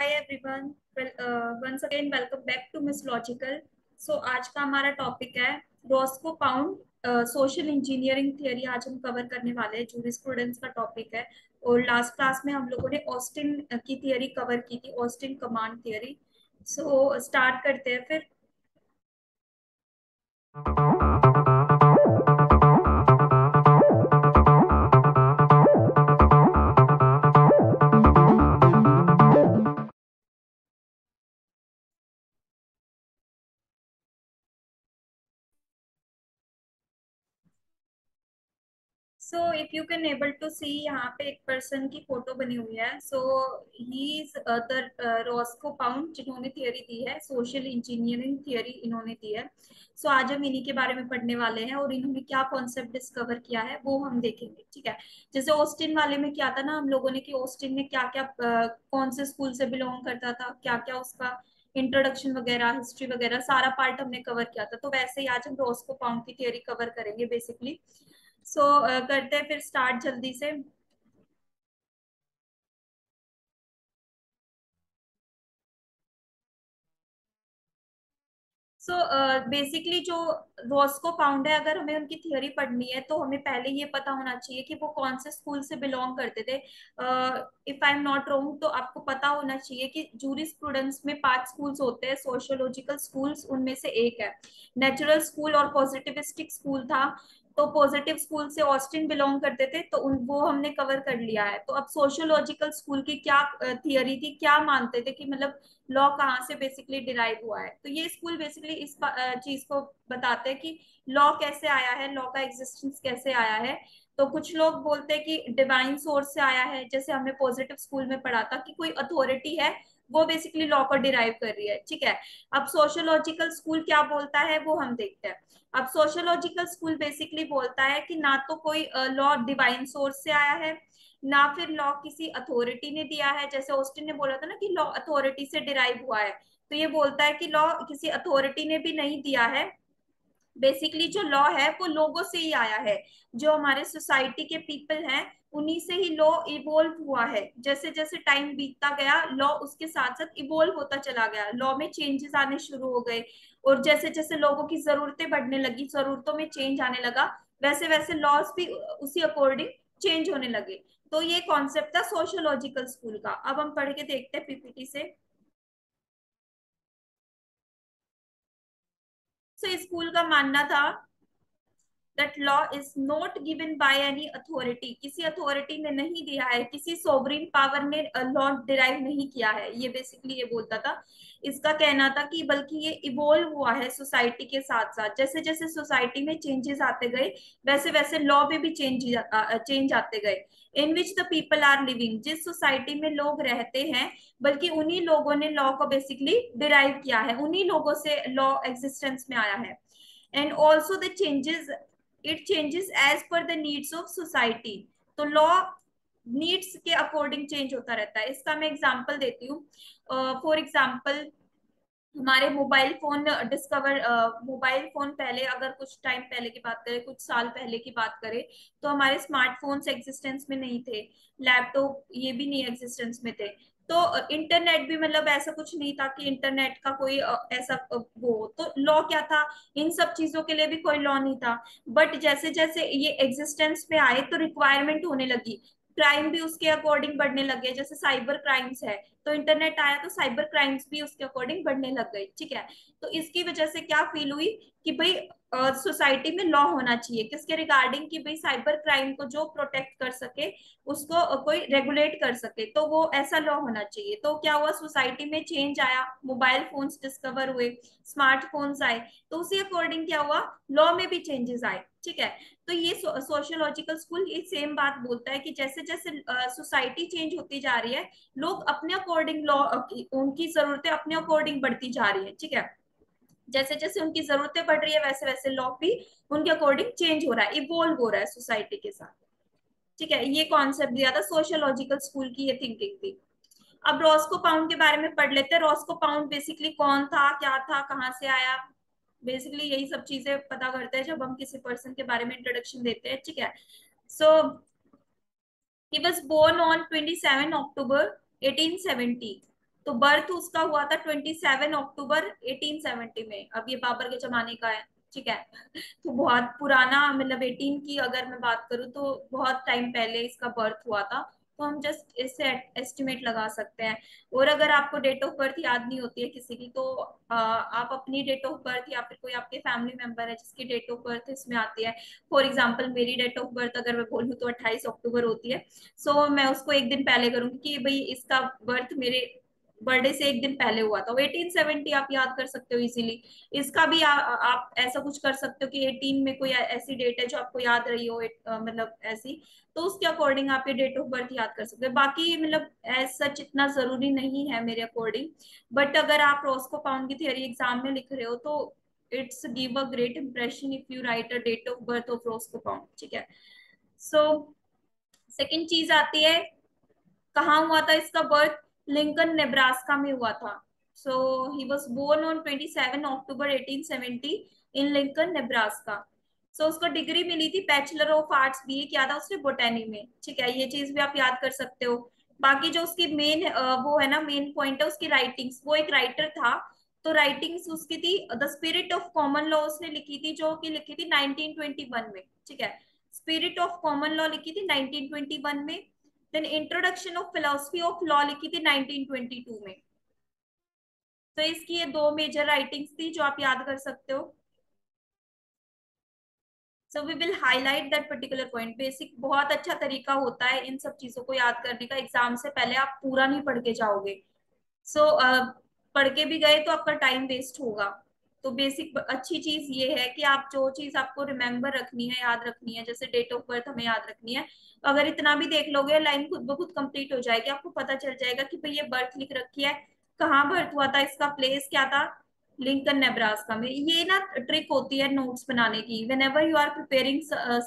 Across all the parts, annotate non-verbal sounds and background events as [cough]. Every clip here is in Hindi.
Hi everyone once again welcome back to Miss Logical so आज का हमारा टॉपिक है Roscoe Pound social engineering theory आज हम कवर करने वाले हैं स्टूडेंट्स का टॉपिक है। और लास्ट क्लास में हम लोगों ने ऑस्टिन की थियरी कवर की थी Austin command theory so start करते हैं फिर। So if you can able to see यहाँ पे एक पर्सन की फ़ोटो बनी हुई है। So he is the Roscoe Pound जिन्होंने थियोरी दी है सोशल इंजीनियरिंग थियोरी इन्होंने दी है। सो so, आज हम इन्हीं के बारे में पढ़ने वाले हैं और इन्होंने क्या कॉन्सेप्ट डिस्कवर किया है वो हम देखेंगे ठीक है? जैसे ऑस्टिन वाले में क्या था ना हम लोगों ने कि ऑस्टिन में क्या क्या uh, कौन से स्कूल से बिलोंग करता था क्या क्या उसका इंट्रोडक्शन वगैरह हिस्ट्री वगैरह सारा पार्ट हमने कवर किया था। तो वैसे ही आज हम रॉस्को पाउंड की थियोरी कवर करेंगे बेसिकली सो so, uh, करते हैं फिर स्टार्ट जल्दी से. सो so, बेसिकली uh, जो रॉस्को पाउंड है अगर हमें उनकी थियोरी पढ़नी है तो हमें पहले ये पता होना चाहिए कि वो कौन से स्कूल से बिलोंग करते थे. If I am not wrong तो आपको पता होना चाहिए कि जूरी स्टूडेंट्स में पाँच स्कूल्स होते हैं. सोशियोलॉजिकल स्कूल्स उनमें से एक है. नेचुरल स्कूल और पॉजिटिविस्टिक स्कूल था. तो पॉजिटिव स्कूल से ऑस्टिन बिलोंग करते थे तो उन, वो हमने कवर कर लिया है। तो अब सोशियोलॉजिकल स्कूल की क्या थियरी थी, क्या मानते थे कि मतलब लॉ कहाँ से बेसिकली डिराइव हुआ है? तो ये स्कूल बेसिकली इस चीज़ को बताते हैं कि लॉ कैसे आया है लॉ का एग्जिस्टेंस कैसे आया है। तो कुछ लोग बोलते हैं कि डिवाइन सोर्स से आया है, जैसे हमने पॉजिटिव स्कूल में पढ़ा था कि कोई अथॉरिटी है वो बेसिकली लॉ को डिराइव कर रही है, ठीक है? अब सोशोलॉजिकल स्कूल क्या बोलता है, वो हम देखते हैं। अब सोशोलॉजिकल स्कूल बेसिकली बोलता है कि ना तो कोई लॉ डिवाइन सोर्स से आया है, ना फिर लॉ किसी अथॉरिटी ने दिया है। जैसे ऑस्टिन ने बोला था ना कि लॉ अथॉरिटी से डिराइव हुआ है तो ये बोलता है कि लॉ किसी अथॉरिटी ने भी नहीं दिया है बेसिकली जो लॉ है, वो लोगों से ही आया है। जो हमारे सोसाइटी के पीपल हैं, उन्हीं से ही लॉ इवोल्व हुआ है। जैसे जैसे टाइम बीतता गया लॉ उसके साथ साथ इवोल्व होता चला गया। लॉ में चेंजेस आने शुरू हो गए। और जैसे जैसे लोगों की जरूरतें बढ़ने लगी, जरूरतों में चेंज आने लगा वैसे वैसे लॉज भी उसी अकॉर्डिंग चेंज होने लगे। तो ये कॉन्सेप्ट था सोशोलॉजिकल स्कूल का। अब हम पढ़ के देखते हैं पीपीटी से। So, स्कूल का मानना था। That law is not given by any authority. किसी अथॉरिटी ने नहीं दिया है, किसी सोवरिन पावर ने लॉ डिराइव नहीं किया है। ये बेसिकली ये बोलता था। इसका कहना था कि बल्कि ये इवोल्व हुआ है सोसाइटी के साथ साथ जैसे जैसे सोसाइटी में चेंजेस आते गए वैसे वैसे लॉ में भी चेंज चेंज आते गए। In which the people are living जिस सोसाइटी में लोग रहते हैं, बल्कि उन्हीं लोगों ने लॉ को बेसिकली डिराइव किया है। उन्हीं लोगों से लॉ एग्जिस्टेंस में आया है। And also the changes it changes as per the needs of society तो लॉ नीड्स के अकॉर्डिंग चेंज होता रहता है। इसका मैं एग्जांपल देती हूँ। फॉर एग्जांपल हमारे mobile phone discover mobile phone पहले अगर कुछ टाइम पहले की बात करें, कुछ साल पहले की बात करें तो हमारे स्मार्टफोन्स एग्जिस्टेंस में नहीं थे। लैपटॉप ये भी नहीं एग्जिस्टेंस में थे। तो इंटरनेट भी मतलब ऐसा कुछ नहीं था कि इंटरनेट का कोई ऐसा वो तो लॉ क्या था? इन सब चीज़ों के लिए भी कोई लॉ नहीं था। बट जैसे जैसे ये एग्जिस्टेंस पे आए तो रिक्वायरमेंट होने लगी। क्राइम भी उसके अकॉर्डिंग बढ़ने लग गए जैसे साइबर क्राइम्स है तो इंटरनेट आया तो साइबर क्राइम्स भी उसके अकॉर्डिंग बढ़ने लग गए, ठीक है? तो इसकी वजह से क्या फील हुई कि भाई सोसाइटी में लॉ होना चाहिए, किसके रिगार्डिंग कि भाई साइबर क्राइम को जो प्रोटेक्ट कर सके, उसको कोई रेगुलेट कर सके तो वो ऐसा लॉ होना चाहिए। तो क्या हुआ सोसाइटी में चेंज आया मोबाइल फोन्स डिस्कवर हुए स्मार्टफोन्स आए तो उसी अकॉर्डिंग क्या हुआ लॉ में भी चेंजेस आए। ठीक है? तो ये सोशियोलॉजिकल स्कूल ये सेम बात बोलता है कि जैसे जैसे सोसाइटी चेंज होती जा रही है, लोग अपने अकॉर्डिंग लॉ उनकी जरूरतें अपने अकॉर्डिंग बढ़ती जा रही है, ठीक है? जैसे जैसे उनकी जरूरतें बढ़ रही है, वैसे वैसे लॉ भी उनके अकॉर्डिंग चेंज हो रहा है इवोल्व हो रहा है सोसाइटी के साथ। ठीक है? ये कॉन्सेप्ट दिया था सोशियोलॉजिकल स्कूल की ये थिंकिंग थी। अब रॉस्को पाउंड के बारे में पढ़ लेते हैं। रॉस्को पाउंड बेसिकली कौन था, क्या था, कहाँ से आया? बेसिकली यही सब चीज़ें पता करते हैं जब हम किसी पर्सन के बारे में इंट्रोडक्शन देते हैं, ठीक है? So he was born on twenty seven October 1870 तो बर्थ उसका हुआ था 27 अक्टूबर 1870 में। अब ये बाबर के जमाने का है, ठीक है? [laughs] तो बहुत पुराना मतलब 18 की अगर मैं बात करूँ तो बहुत टाइम पहले इसका बर्थ हुआ था। तो हम जस्ट इससे एस्टिमेट लगा सकते हैं। और अगर आपको डेट ऑफ़ बर्थ याद नहीं होती है किसी की तो आप अपनी डेट ऑफ़ बर्थ या फिर कोई आपके फैमिली मेंबर है जिसकी डेट ऑफ़ बर्थ इसमें आती है। फॉर एग्ज़ाम्पल मेरी डेट ऑफ़ बर्थ अगर मैं बोलूँ तो अट्ठाईस अक्टूबर होती है। सो so, मैं उसको एक दिन पहले करूँगी कि भाई इसका बर्थ मेरे बर्थडे से एक दिन पहले हुआ था। वो 1870 आप याद कर सकते हो इजीली इसका भी आ, आप ऐसा कुछ कर सकते हो कि 18 में कोई ऐसी डेट है जो आपको याद रही हो मतलब ऐसी तो उसके अकॉर्डिंग आप ये डेट ऑफ़ बर्थ याद कर सकते हो। बाकी मतलब एज सच इतना ज़रूरी नहीं है मेरे अकॉर्डिंग बट अगर आप रोस्को पाउंड की थियरी एग्ज़ाम में लिख रहे हो तो it's give a great impression if you write a date of birth of Roscoe Pound ठीक है? सो सेकेंड चीज़ आती है कहाँ हुआ था इसका बर्थ लिंकन नेब्रास्का में हुआ था। So he was born on 27 October 1870 in Lincoln Nebraska so उसको डिग्री मिली थी बैचलर ऑफ़ आर्ट्स बी किया था उसने? बोटेनी में। ठीक है, ये चीज़ भी आप याद कर सकते हो। बाकी जो उसकी मेन वो है ना मेन पॉइंट है उसकी राइटिंग्स वो एक राइटर था तो राइटिंग्स उसकी थी the spirit of common law उसने लिखी थी, जो कि लिखी थी 1921 में। ठीक है स्पिरिट ऑफ़ कॉमन लॉ लिखी थी 1921 में। Then introduction of philosophy of law लिखी थी 1922 में। तो इसकी ये दो मेजर राइटिंग्स थी जो आप याद कर सकते हो। So we will highlight that particular point basic बहुत अच्छा तरीका होता है इन सब चीज़ों को याद करने का। एग्ज़ाम से पहले आप पूरा नहीं पढ़ के जाओगे। सो so, uh, पढ़ के भी गए तो आपका टाइम वेस्ट होगा। तो बेसिक अच्छी चीज़ ये है कि आप जो चीज़ आपको रिमेम्बर रखनी है, याद रखनी है, जैसे डेट ऑफ़ बर्थ हमें याद रखनी है तो अगर इतना भी देख लोगे लाइन खुद ब खुद कंप्लीट हो जाएगी, आपको पता चल जाएगा कि भाई ये बर्थ लिख रखी है, कहाँ बर्थ हुआ था, इसका प्लेस क्या था लिंकन नेब्रास्का में। ये ना ट्रिक होती है नोट्स बनाने की। Whenever you are preparing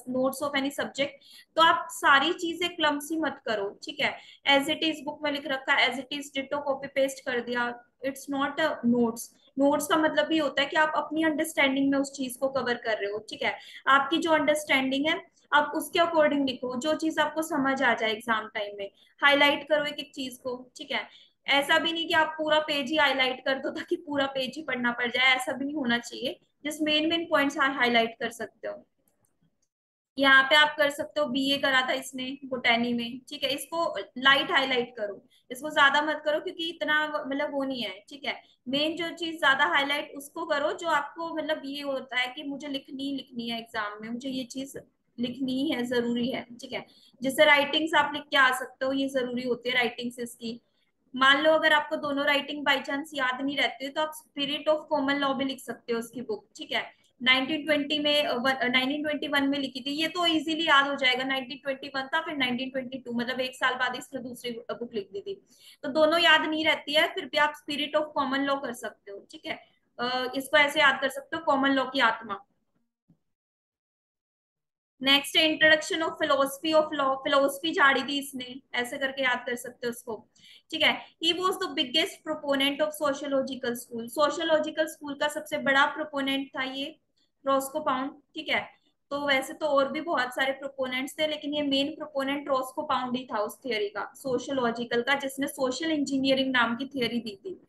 notes of any subject तो आप सारी चीज़ें क्लम्सी मत करो, ठीक है? एज इट इज़ बुक में लिख रखा as it is ditto copy paste कर दिया इट्स नॉट नोट्स नोट्स का मतलब ये होता है कि आप अपनी अंडरस्टैंडिंग में उस चीज़ को कवर कर रहे हो, ठीक है? आपकी जो अंडरस्टैंडिंग है, आप उसके अकॉर्डिंग लिखो, जो चीज़ आपको समझ आ जाए एग्ज़ाम टाइम में। हाईलाइट करो एक एक चीज़ को, ठीक है? ऐसा भी नहीं कि आप पूरा पेज ही हाईलाइट कर दो ताकि पूरा पेज ही पढ़ना पड़ जाए, ऐसा भी नहीं होना चाहिए। जिस मेन मेन पॉइंट्स हाईलाइट कर सकते हो। यहाँ पे आप कर सकते हो बीए करा था इसने बोटेनी में, ठीक है? इसको लाइट हाईलाइट करो। इसको ज़्यादा मत करो क्योंकि इतना मतलब वो नहीं है, ठीक है? मेन जो चीज़ ज़्यादा हाईलाइट उसको करो जो आपको मतलब ये होता है कि मुझे लिखनी लिखनी है एग्ज़ाम में, मुझे ये चीज़ लिखनी है, ज़रूरी है, ठीक है? जैसे राइटिंग्स आप लिख के आ सकते हो, ये ज़रूरी होती है राइटिंग्स इसकी। मान लो अगर आपको दोनों राइटिंग बाई चांस याद नहीं रहती तो आप स्पिरिट ऑफ़ कॉमन लॉ भी लिख सकते हो उसकी बुक ठीक है? 1920 में 1921 में लिखी थी। ये तो इजीली याद हो जाएगा 1921 था, फिर 1922 मतलब एक साल बाद इसने दूसरी बुक लिख दी थी। तो दोनों याद नहीं रहती है, फिर भी आप स्पिरिट ऑफ़ कॉमन लॉ कर सकते हो, ठीक है? इसको ऐसे याद कर सकते हो कॉमन लॉ की आत्मा। Next introduction of philosophy of law philosophy झाड़ी थी इसने, ऐसे करके याद कर सकते हो उसको, ठीक है? He was the biggest proponent of sociological school sociological school का सबसे बड़ा प्रोपोनेंट था ये। रोस्को पाउंड ठीक है? तो वैसे तो और भी बहुत सारे प्रोपोनेंट्स थे लेकिन ये मेन प्रोपोनेंट रोस्को पाउंड ही था उस थियोरी का सोशियोलॉजिकल का जिसने सोशल इंजीनियरिंग नाम की थियोरी दी थी।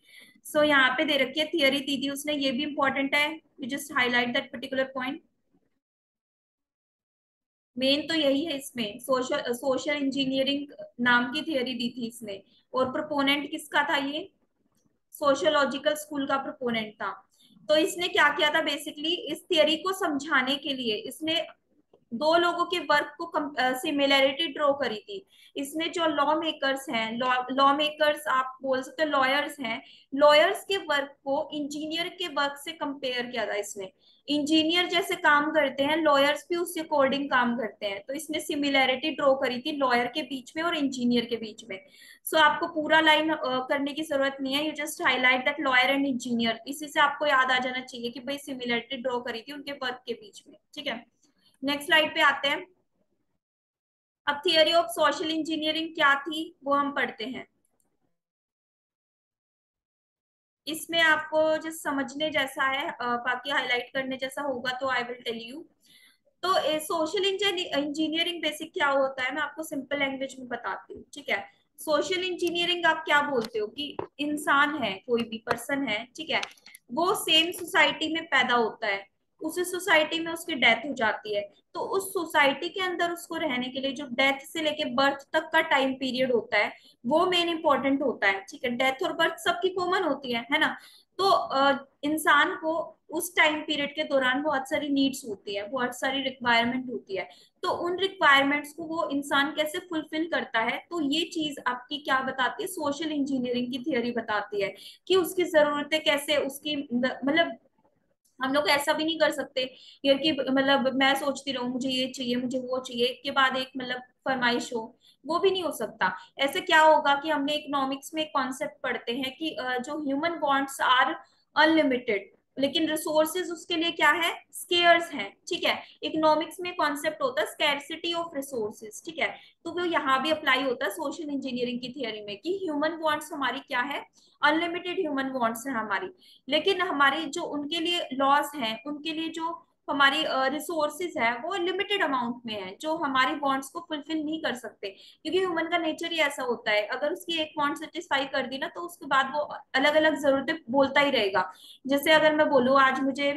सो so, यहाँ पे दे रखी है थियोरी दी थी उसने ये भी इंपॉर्टेंट है। You just highlight that particular point main तो यही है इसमें सोशल सोशल इंजीनियरिंग नाम की थियोरी दी थी इसने। और प्रोपोनेंट किसका था ये? सोशियोलॉजिकल स्कूल का प्रोपोनेंट था। तो इसने क्या किया था बेसिकली इस थियरी को समझाने के लिए इसने दो लोगों के वर्क को सिमिलैरिटी ड्रॉ करी थी। इसने जो लॉ मेकर्स हैं लॉ मेकर्स आप बोल सकते हो लॉयर्स हैं लॉयर्स के वर्क को इंजीनियर के वर्क से कंपेयर किया था इसने। इंजीनियर जैसे काम करते हैं लॉयर्स भी उसके अकॉर्डिंग काम करते हैं। तो इसने सिमिलैरिटी ड्रॉ करी थी लॉयर के बीच में और इंजीनियर के बीच में। सो so, आपको पूरा लाइन करने की ज़रूरत नहीं है। You just highlight that lawyer and engineer इसी से आपको याद आ जाना चाहिए कि भाई सिमिलैरिटी ड्रॉ करी थी उनके वर्क के बीच में। ठीक है? नेक्स्ट स्लाइड पे आते हैं। अब थियोरी ऑफ़ सोशल इंजीनियरिंग क्या थी, वो हम पढ़ते हैं। इसमें आपको जो समझने जैसा है बाकी हाईलाइट करने जैसा होगा तो आई विल टेल यू तो सोशल इंजीनियरिंग बेसिक क्या होता है, मैं आपको सिंपल लैंग्वेज में बताती हूँ, ठीक है? सोशल इंजीनियरिंग आप क्या बोलते हो कि इंसान है, कोई भी पर्सन है, ठीक है? वो सेम सोसाइटी में पैदा होता है। उसी सोसाइटी में उसकी डेथ हो जाती है। तो उस सोसाइटी के अंदर उसको रहने के लिए जो डेथ से लेके बर्थ तक का टाइम पीरियड होता है, वो मेन इंपॉर्टेंट होता है, ठीक है? डेथ और बर्थ सबकी कॉमन होती है है ना? तो इंसान को उस टाइम पीरियड के दौरान बहुत सारी नीड्स होती है, बहुत सारी रिक्वायरमेंट होती है। तो उन रिक्वायरमेंट्स को वो इंसान कैसे फुलफिल करता है तो ये चीज़ आपकी क्या बताती है? सोशल इंजीनियरिंग की थियोरी बताती है कि उसकी जरूरतें कैसे, उसकी मतलब हम लोग ऐसा भी नहीं कर सकते। कि मतलब मैं सोचती रहूँ, मुझे ये चाहिए, मुझे वो चाहिए, के बाद एक मतलब फरमाइश हो, वो भी नहीं हो सकता। ऐसे क्या होगा कि हमने इकोनॉमिक्स में एक कॉन्सेप्ट पढ़ते हैं कि जो ह्यूमन बॉन्ड्स आर अनलिमिटेड लेकिन रिसोर्सेज उसके लिए क्या है? स्केयर्स हैं, ठीक है? इकोनॉमिक्स में कॉन्सेप्ट होता है स्केरसिटी ऑफ़ रिसोर्सेज ठीक है? तो वो यहाँ भी अप्लाई होता है सोशल इंजीनियरिंग की थियोरी में कि ह्यूमन वॉन्ट्स हमारी क्या है? अनलिमिटेड ह्यूमन वॉन्ट्स है हमारी। लेकिन हमारी जो उनके लिए लॉस है, उनके लिए जो हमारी रिसोर्सेज है, वो लिमिटेड अमाउंट में है, जो हमारी बॉन्ड्स को फुलफिल नहीं कर सकते। क्योंकि ह्यूमन का नेचर ही ऐसा होता है, अगर उसकी एक बॉन्ड सेटिस्फाई कर दी ना तो उसके बाद वो अलग अलग जरूरतें बोलता ही रहेगा। जैसे अगर मैं बोलू, आज मुझे,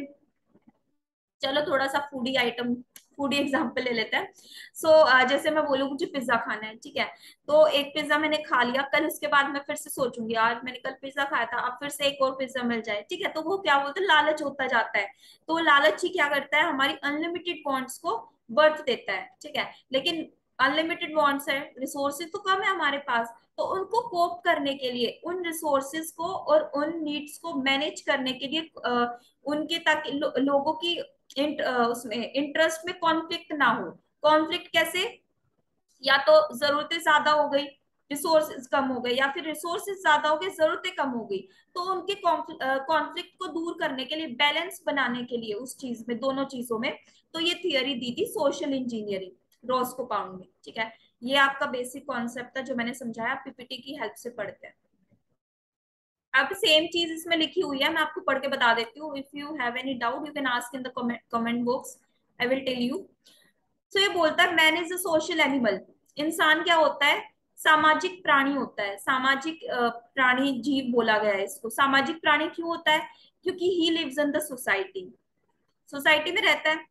चलो थोड़ा सा फूडी आइटम फूडी एग्ज़ाम्पल ले लेते हैं। सो so, uh, जैसे मैं बोलूँ मुझे पिज्जा खाना है ठीक है? तो एक पिज्जा मैंने खा लिया कल उसके बाद मैं फिर से सोचूँगी यार मैंने कल पिज्जा खाया था अब फिर से एक और पिज्जा मिल जाए ठीक है? तो वो क्या बोलते हैं? लालच होता जाता है। तो लालच ही क्या करता है? हमारी अनलिमिटेड बॉन्ड्स को बर्थ देता है ठीक है? लेकिन अनलिमिटेड बॉन्ड्स है रिसोर्सेज तो कम है हमारे पास तो उनको कोप करने के लिए उन रिसोर्सेज को और उन नीड्स को मैनेज करने के लिए उनके ताकि लो, लोगों की इंट, उसमें इंटरेस्ट में कॉन्फ्लिक्ट ना हो। कॉन्फ्लिक्ट कैसे? या तो जरूरतें ज़्यादा हो गई रिसोर्सेज कम हो गए या फिर रिसोर्सेज ज़्यादा हो गए जरूरतें कम हो गई। तो उनके कॉन्फ्लिक्ट को दूर करने के लिए बैलेंस बनाने के लिए उस चीज़ में दोनों चीज़ों में तो ये थियोरी दी थी सोशल इंजीनियरिंग रॉस्को पाउंड में ठीक है? ये आपका बेसिक कॉन्सेप्ट था जो मैंने समझाया पीपीटी की हेल्प से पढ़ते हैं। अब सेम चीज़ इसमें लिखी हुई है, मैं आपको पढ़ के बता देती हूँ। If you have any doubt you can ask in the comment box I will tell you so ये बोलता है man is a social animal इंसान क्या होता है? सामाजिक प्राणी होता है। सामाजिक प्राणी जीव बोला गया है इसको। सामाजिक प्राणी क्यों होता है? क्योंकि he lives in the society society में रहता है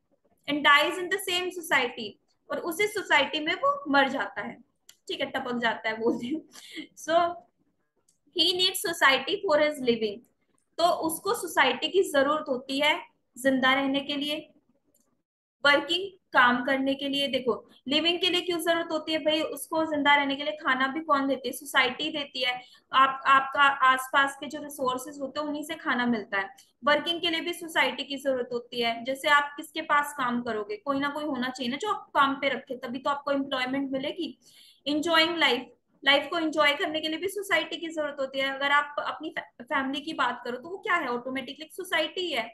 and dies in the same society और उसी सोसाइटी में वो मर जाता है। ठीक है, टपक जाता है बोलती हूँ। So he need society for his living तो उसको सोसाइटी की ज़रूरत होती है ज़िंदा रहने के लिए वर्किंग काम करने के लिए। देखो लिविंग के लिए क्यों ज़रूरत होती है भाई? उसको ज़िंदा रहने के लिए खाना भी कौन देती है? सोसाइटी देती है। आप, आपका आसपास के जो रिसोर्सेज होते हैं, उन्हीं से खाना मिलता है। वर्किंग के लिए भी सोसाइटी की ज़रूरत होती है। जैसे आप किसके पास काम करोगे? कोई ना कोई होना चाहिए ना जो आप काम पे रखे, तभी तो आपको एम्प्लॉयमेंट मिलेगी। इंजॉइंग लाइफ लाइफ को एंजॉय करने के लिए भी सोसाइटी की ज़रूरत होती है। अगर आप अपनी फैमिली की बात करो तो वो क्या है? ऑटोमेटिकली सोसाइटी है।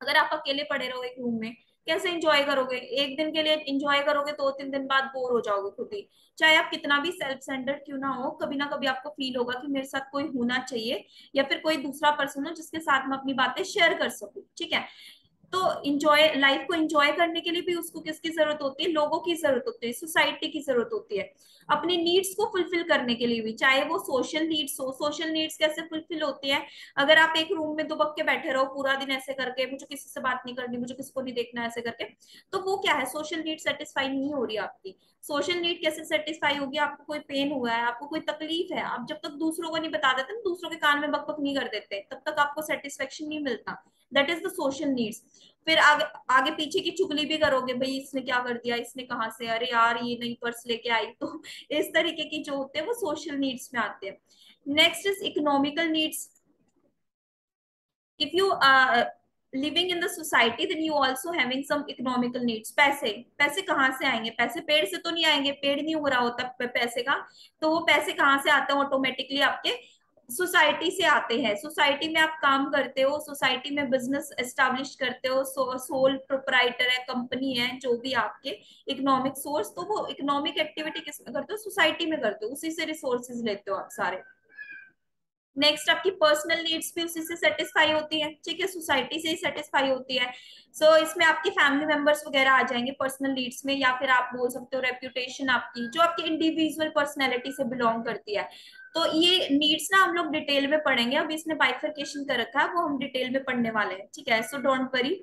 अगर आप अकेले पड़े रहो एक रूम में, कैसे इंजॉय करोगे? एक दिन के लिए इंजॉय करोगे दो तीन दिन बाद बोर हो जाओगे खुद ही। चाहे आप कितना भी सेल्फ सेंटर्ड क्यों ना हो, कभी ना कभी आपको फील होगा कि मेरे साथ कोई होना चाहिए या फिर कोई दूसरा पर्सन हो जिसके साथ मैं अपनी बातें शेयर कर सकूँ, ठीक है? तो इंजॉय लाइफ को इंजॉय करने के लिए भी उसको किसकी ज़रूरत होती है? लोगों की ज़रूरत होती है सोसाइटी की ज़रूरत होती है। अपनी नीड्स को फुलफिल करने के लिए भी, चाहे वो सोशल नीड्स हो सोशल नीड्स कैसे फुलफिल होती है? अगर आप एक रूम में दुबक के बैठे रहो, पूरा दिन ऐसे करके, मुझे किसी से बात नहीं करनी, मुझे किसी को नहीं देखना ऐसे करके तो वो क्या है? सोशल नीड सेटिस्फाई नहीं हो रही आपकी। सोशल नीड कैसे सेटिस्फाई होगी? आपको कोई पेन हुआ है, आपको कोई तकलीफ़ है, आप जब तक दूसरों को नहीं बता देते दूसरों के कान में बक बक नहीं कर देते, तब तक आपको सेटिस्फेक्शन नहीं मिलता। That is the social needs फिर आगे आगे पीछे की चुगली भी करोगे, भाई इसने क्या कर दिया? इसने कहा से? अरे यार, ये नई पर्स लेके आई। तो इस तरीके की जो होते हैं, वो सोशल नीड्स में आते हैं। Next is economical needs if you living in the society then you also having some economical needs पैसे पैसे कहाँ से आएँगे? पैसे पेड़ से तो नहीं आएँगे, पेड़ नहीं हो रहा होता पैसे का तो वो पैसे कहाँ से आते हैं ऑटोमेटिकली आपके? सोसाइटी से आते हैं। सोसाइटी में आप काम करते हो सोसाइटी में बिज़नेस एस्टेब्लिश करते हो सो, सोल प्रोपराइटर है कंपनी है जो भी आपके इकोनॉमिक सोर्स तो वो इकोनॉमिक एक्टिविटी किसमें करते हो? सोसाइटी में करते हो। उसी से रिसोर्सेज लेते हो आप सारे। नेक्स्ट आपकी पर्सनल नीड्स भी उसी से सेटिस्फाई होती है। ठीक है सोसाइटी से ही सेटिस्फाई होती है। सो so, इसमें आपकी फैमिली मेंबर्स वगैरह आ जाएँगे पर्सनल नीड्स में या फिर आप बोल सकते हो रेप्यूटेशन आपकी जो आपकी इंडिविजुअल पर्सनैलिटी से बिलोंग करती है। तो ये नीड्स ना हम लोग डिटेल में पढ़ेंगे। अभी इसने बाइफर्केशन कर रखा है वो हम डिटेल में पढ़ने वाले हैं। ठीक है so don't worry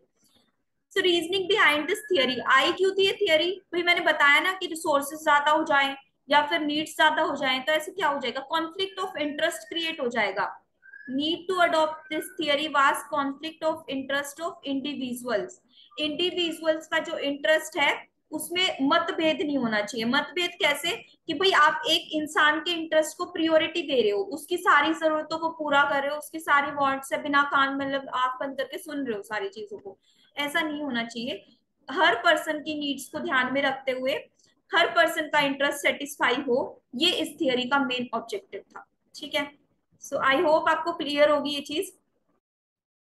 so reasoning behind this theory आई क्यों थी ये थियरी भाई मैंने बताया ना कि रिसोर्सेज ज़्यादा हो जाए या फिर नीड्स ज़्यादा हो जाए तो ऐसे क्या हो जाएगा? कॉन्फ्लिक्ट ऑफ़ इंटरेस्ट क्रिएट हो जाएगा। Need to adopt this theory was conflict of interest of individuals individuals का जो इंटरेस्ट है उसमें मतभेद नहीं होना चाहिए। मतभेद कैसे? कि भाई आप एक इंसान के इंटरेस्ट को प्रियोरिटी दे रहे हो, उसकी सारी जरूरतों को पूरा कर रहे हो, उसकी सारी वांट से बिना कान मतलब आँख बंद करके सुन रहे हो सारी चीज़ों को। ऐसा नहीं होना चाहिए। हर पर्सन की नीड्स को ध्यान में रखते हुए हर पर्सन का इंटरेस्ट सेटिस्फाई हो, ये इस थियोरी का मेन ऑब्जेक्टिव था। ठीक है? सो आई होप आपको क्लियर होगी ये चीज़।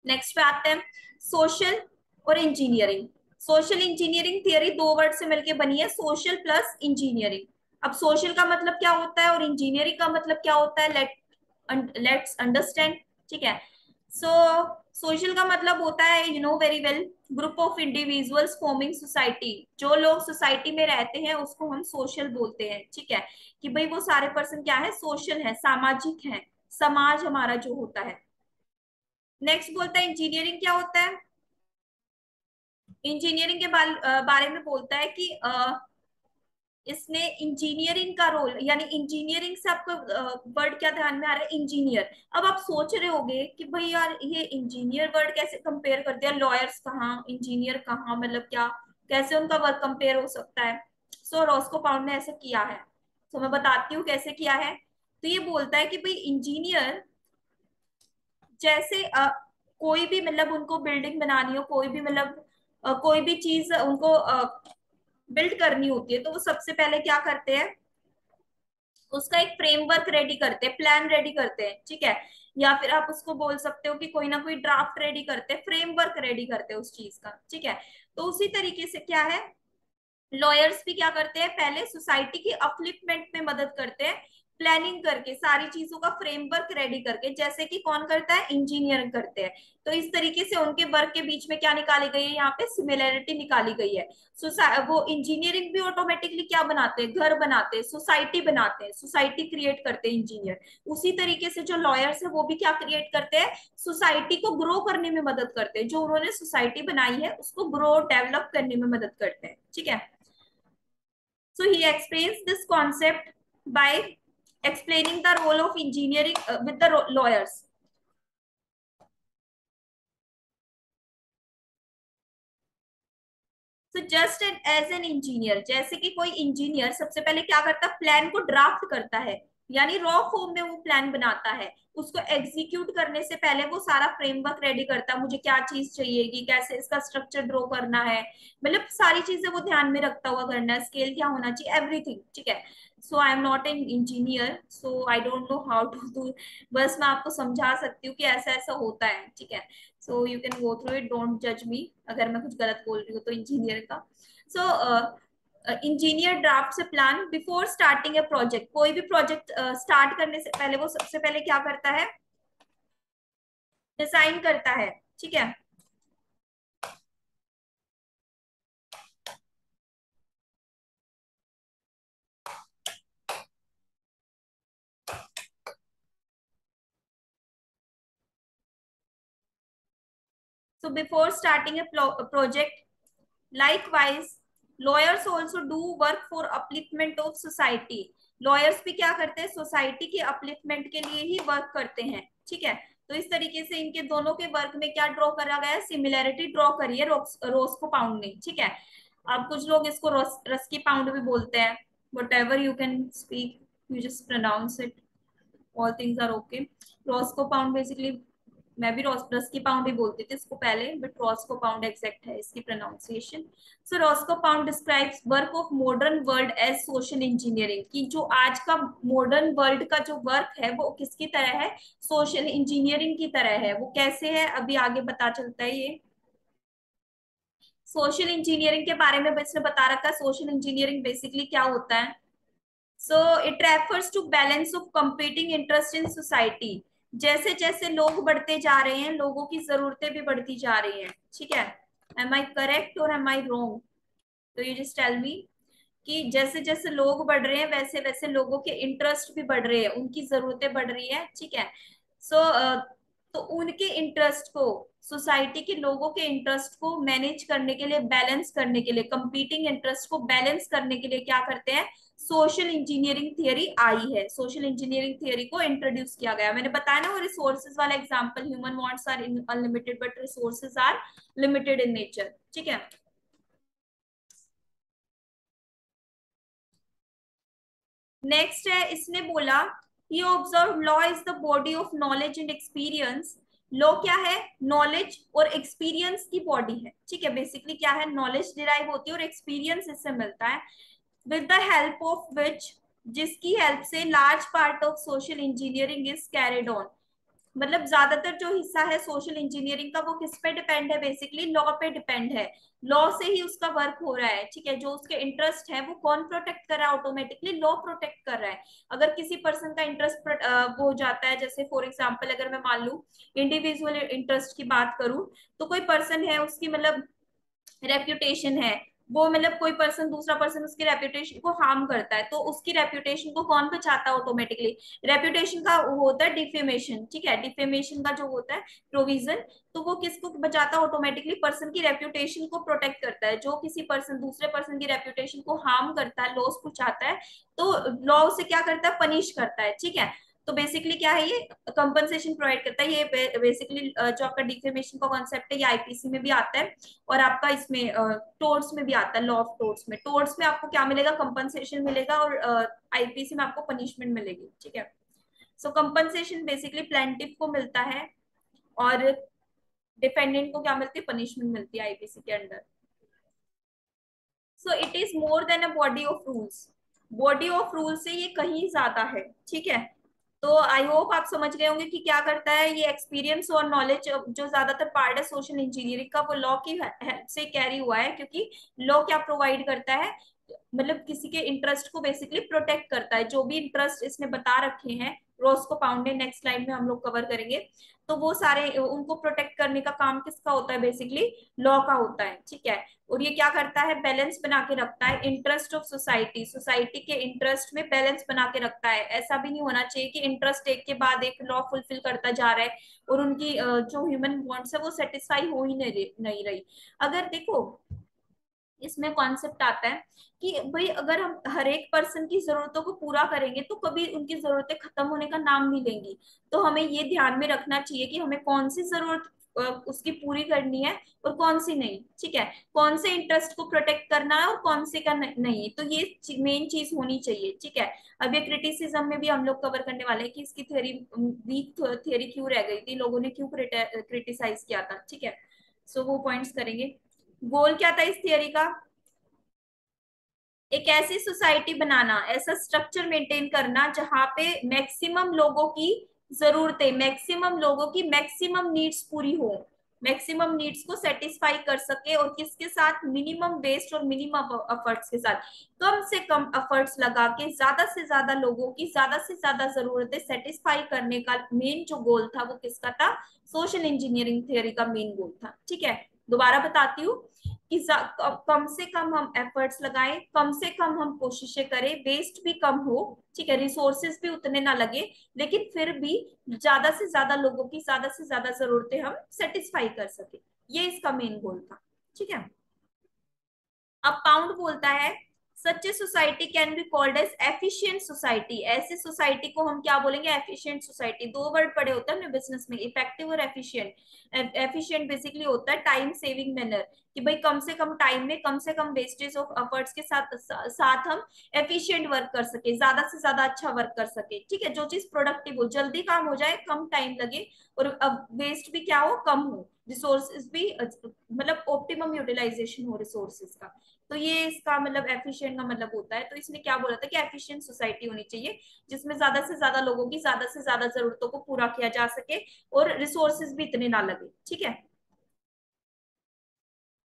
नेक्स्ट पे आते हैं। सोशल और इंजीनियरिंग सोशल इंजीनियरिंग थियोरी दो वर्ड से मिलकर बनी है सोशल प्लस इंजीनियरिंग अब सोशल का मतलब क्या होता है और इंजीनियरिंग का मतलब क्या होता है? लेट लेट्स अंडरस्टैंड ठीक है? सो सोशल का मतलब होता है you know very well group of individuals forming society जो लोग सोसाइटी में रहते हैं, उसको हम सोशल बोलते हैं। ठीक है? कि भाई वो सारे पर्सन क्या है? सोशल है, सामाजिक है। समाज हमारा जो होता है। नेक्स्ट बोलता है इंजीनियरिंग क्या होता है? इंजीनियरिंग के बारे में बोलता है कि इसने इंजीनियरिंग का रोल यानी इंजीनियरिंग से आपको वर्ड क्या ध्यान में आ रहा है? इंजीनियर। अब आप सोच रहे होगे कि भाई यार ये इंजीनियर वर्ड कैसे कंपेयर कर दिया लॉयर्स कहाँ? इंजीनियर कहाँ? मतलब क्या? कैसे उनका वर्क कंपेयर हो सकता है? सो रॉस्को पाउंड ने ऐसा किया है। तो मैं बताती हूँ कैसे किया है। तो ये बोलता है कि भाई इंजीनियर जैसे आ, कोई भी मतलब उनको बिल्डिंग बनानी हो कोई भी मतलब कोई भी चीज़ उनको बिल्ड करनी होती है तो वो सबसे पहले क्या करते हैं? उसका एक फ्रेमवर्क रेडी करते हैं प्लान रेडी करते हैं, ठीक है? या फिर आप उसको बोल सकते हो कि कोई ना कोई ड्राफ्ट रेडी करते हैं फ्रेमवर्क रेडी करते हैं उस चीज़ का, ठीक है? तो उसी तरीके से क्या है? लॉयर्स भी क्या करते हैं? पहले सोसाइटी की अपलिफ्टमेंट में मदद करते हैं प्लानिंग करके, सारी चीज़ों का फ्रेमवर्क रेडी करके, जैसे कि कौन करता है? इंजीनियर करते हैं। तो इस तरीके से उनके वर्क के बीच में क्या निकाली गई है? यहाँ पे सिमिलैरिटी निकाली गई है। वो इंजीनियरिंग भी ऑटोमेटिकली क्या बनाते हैं? घर बनाते हैं सोसाइटी बनाते हैं सोसाइटी क्रिएट करते हैं इंजीनियर उसी तरीके से जो लॉयर्स है, वो भी क्या क्रिएट करते हैं? सोसाइटी को ग्रो करने में मदद करते हैं। जो उन्होंने सोसाइटी बनाई है, उसको ग्रो डेवलप करने में मदद करते हैं। ठीक है? So he explains this concept by explaining the role of engineering uh, with the lawyers. So just an, as an engineer, जैसे कि कोई इंजीनियर सबसे पहले क्या करता है? प्लान को ड्राफ्ट करता है। यानी रॉ फॉर्म में वो प्लान बनाता है। उसको एग्जीक्यूट करने से पहले वो सारा फ्रेमवर्क रेडी करता है। मुझे क्या चीज़ चाहिएगी कैसे इसका स्ट्रक्चर ड्रॉ करना है? मतलब सारी चीज़ें वो ध्यान में रखता हुआ करना है। स्केल क्या होना चाहिए? एवरीथिंग ठीक है? So I am not an engineer so I don't know how to do बस मैं आपको समझा सकती हूँ कि ऐसा ऐसा होता है ठीक है? So you can go through it don't जज मी अगर मैं कुछ गलत बोल रही हूँ तो इंजीनियर का। सो इंजीनियर ड्राफ्ट से plan before starting a project कोई भी प्रोजेक्ट स्टार्ट uh, करने से पहले वो सबसे पहले क्या करता है? डिज़ाइन करता है ठीक है? So before starting a project, likewise, lawyers also do work for upliftment of society. Lawyers भी क्या करते हैं? सोसाइटी के अपलिफ्टमेंट के लिए ही वर्क करते हैं ठीक है? तो इस तरीके से इनके दोनों के वर्क में क्या ड्रॉ करा गया सिमिलैरिटी ड्रॉ करिए रोस्को पाउंड ने ठीक है? अब कुछ लोग इसको रस, रस्की पाउंड भी बोलते हैं whatever you can speak you just pronounce it all things are okay Roscoe Pound basically मैं भी रस्की पाउंड ही बोलती थी इसको पहले बट रॉस्को पाउंड एग्जैक्ट है इसकी pronunciation so Roscoe Pound describes work of modern world as social engineering की जो आज का मॉडर्न वर्ल्ड का जो वर्क है, वो किसकी तरह है? सोशल इंजीनियरिंग की तरह है। वो कैसे है? अभी आगे पता चलता है ये। सोशल इंजीनियरिंग के बारे में इसने बता रखा है। सोशल इंजीनियरिंग बेसिकली क्या होता है? So it refers to balance of competing interest in society जैसे जैसे लोग बढ़ते जा रहे हैं लोगों की जरूरतें भी बढ़ती जा रही हैं ठीक है? एम आई करेक्ट और एम आई रोंग तो यू जस्ट टेल मी कि जैसे जैसे लोग बढ़ रहे हैं वैसे वैसे लोगों के इंटरेस्ट भी बढ़ रहे हैं उनकी जरूरतें बढ़ रही है ठीक है? सो so, तो उनके इंटरेस्ट को सोसाइटी के लोगों के इंटरेस्ट को मैनेज करने के लिए बैलेंस करने के लिए कंपीटिंग इंटरेस्ट को बैलेंस करने के लिए क्या करते हैं? सोशल इंजीनियरिंग थियरी आई है। सोशल इंजीनियरिंग थियरी को इंट्रोड्यूस किया गया। मैंने बताया ना वो रिसोर्सेज वाला example human wants are unlimited but resources are limited in nature ठीक है? नेक्स्ट है, इसने बोला, he observe law is the body of knowledge and experience law क्या है? नॉलेज और एक्सपीरियंस की बॉडी है। ठीक है? बेसिकली क्या है? नॉलेज डिराइव होती है और एक्सपीरियंस इससे मिलता है। With the help of which जिसकी हेल्प से large part of social engineering is carried on मतलब ज़्यादातर जो हिस्सा है सोशल इंजीनियरिंग का वो किस पे डिपेंड है? बेसिकली लॉ पे डिपेंड है। लॉ से ही उसका वर्क हो रहा है, ठीक है? जो उसके इंटरेस्ट है, वो कौन प्रोटेक्ट कर रहा है? ऑटोमेटिकली लॉ प्रोटेक्ट कर रहा है। अगर किसी पर्सन का इंटरेस्ट वो हो जाता है, जैसे फॉर एग्ज़ाम्पल अगर मैं मान लू इंडिविजुअल इंटरेस्ट की बात करूँ तो कोई पर्सन है, उसकी मतलब रेप्यूटेशन है। वो मतलब कोई पर्सन दूसरा पर्सन उसकी रेप्यूटेशन को हार्म करता है तो उसकी रेप्यूटेशन को कौन बचाता है ऑटोमेटिकली रेप्यूटेशन का होता है डिफेमेशन ठीक है? डिफेमेशन का जो होता है प्रोविज़न तो वो किसको बचाता है? ऑटोमेटिकली पर्सन की रेप्यूटेशन को प्रोटेक्ट करता है। जो किसी पर्सन दूसरे पर्सन की रेप्यूटेशन को हार्म करता है लॉस पहुंचाता है तो लॉ उसे क्या करता है? पनिश करता है, ठीक है? तो बेसिकली क्या है ये? कंपनसेशन प्रोवाइड करता है। ये बेसिकली जो आपका डिफेमेशन का कॉन्सेप्ट है, ये आईपीसी में भी आता है और आपका इसमें टोर्ट्स में भी आता है लॉ ऑफ़ टोर्ट्स में। टोर्ट्स में आपको क्या मिलेगा? कंपनसेशन मिलेगा और आईपीसी में आपको पनिशमेंट मिलेगी, ठीक है? सो कंपनसेशन बेसिकली प्लेंटिव को मिलता है और डिफेंडेंट को क्या मिलती है? पनिशमेंट मिलती है आईपीसी के under so it is more than a body of rules body of rule से ये कहीं ज़्यादा है, ठीक है? तो आई होप आप समझ गए होंगे कि क्या करता है, ये एक्सपीरियंस और नॉलेज जो ज़्यादातर पार्ट है सोशल इंजीनियरिंग का, वो लॉ की हेल्प से कैरी हुआ है, क्योंकि लॉ क्या प्रोवाइड करता है? मतलब किसी के इंटरेस्ट को बेसिकली प्रोटेक्ट करता है। जो भी इंटरेस्ट इसने बता रखे हैं रोज को पाउंड नेक्स्ट लाइन में हम लोग कवर करेंगे। तो वो सारे, उनको प्रोटेक्ट करने का काम किसका होता है बेसिकली लॉ का होता है, ठीक है? और ये क्या करता है? बैलेंस बना के रखता है इंटरेस्ट ऑफ़ सोसाइटी सोसाइटी के इंटरेस्ट में बैलेंस बना के रखता है। ऐसा भी नहीं होना चाहिए कि इंटरेस्ट एक के बाद एक लॉ फुलफिल करता जा रहा है और उनकी जो ह्यूमन वॉन्ट्स है वो सेटिस्फाई हो ही नहीं रही। अगर देखो इसमें कॉन्सेप्ट आता है कि भाई अगर हम हर एक पर्सन की जरूरतों को पूरा करेंगे तो कभी उनकी जरूरतें खत्म होने का नाम नहीं लेंगी। तो हमें ये ध्यान में रखना चाहिए कि हमें कौन सी ज़रूरत उसकी पूरी करनी है और कौन सी नहीं ठीक है? कौन से इंटरेस्ट को प्रोटेक्ट करना है और कौन से का नहीं तो ये मेन चीज़ होनी चाहिए ठीक है? अब ये क्रिटिसिज्म में भी हम लोग कवर करने वाले हैं कि इसकी थ्योरी वीक थ्योरी क्यों रह गई थी? लोगों ने क्यों क्रिटिसाइज किया था ठीक है? सो so, वो पॉइंट्स करेंगे। गोल क्या था इस थियरी का? एक ऐसी सोसाइटी बनाना, ऐसा स्ट्रक्चर मेंटेन करना जहाँ पे मैक्सिमम लोगों की जरूरतें मैक्सिमम लोगों की मैक्सिमम नीड्स पूरी हो मैक्सिमम नीड्स को सेटिस्फाई कर सके और किसके साथ? मिनिमम वेस्ट और मिनिमम एफर्ट्स के साथ। कम से कम एफर्ट्स लगा के, ज़्यादा से ज़्यादा लोगों की, ज़्यादा से ज़्यादा जरूरतें सेटिस्फाई करने का मेन जो गोल था वो किसका था? सोशल इंजीनियरिंग थियोरी का मेन गोल था। ठीक है? दोबारा बताती हूँ कि कम से कम हम एफर्ट्स लगाएँ, कम से कम हम कोशिशें करें वेस्ट भी कम हो, ठीक है रिसोर्सेज भी उतने ना लगे, लेकिन फिर भी ज़्यादा से ज़्यादा लोगों की ज़्यादा से ज़्यादा जरूरतें हम सेटिस्फाई कर सके। ये इसका मेन गोल था, ठीक है? अब पाउंड बोलता है such a society can be called as efficient society. ऐसी सोसाइटी को हम क्या बोलेंगे? Efficient society. दो वर्ड पड़े होते हैं बिज़नेस में इफ़ेक्टिव और एफिशिएंट एफिशिएंट बेसिकली होता है टाइम सेविंग मैनर कि भाई कम से कम टाइम में, कम से कम वेस्टेज ऑफ़ एफर्ट्स के साथ साथ हम एफिशिएंट वर्क कर सके, ज़्यादा से ज़्यादा अच्छा वर्क कर सके। ठीक है? जो चीज़ प्रोडक्टिव हो, जल्दी काम हो जाए, कम टाइम लगे, और अब वेस्ट भी क्या हो? कम हो। रिसोर्सेज भी मतलब ऑप्टिमम यूटिलाइजेशन हो रिसोर्सेज का। तो ये इसका मतलब एफिशिएंट का मतलब होता है। तो इसने क्या बोला था कि एफिशिएंट सोसाइटी होनी चाहिए, जिसमें ज़्यादा से ज़्यादा लोगों की ज़्यादा से ज़्यादा जरूरतों को पूरा किया जा सके और रिसोर्सेज भी इतने ना लगे, ठीक है?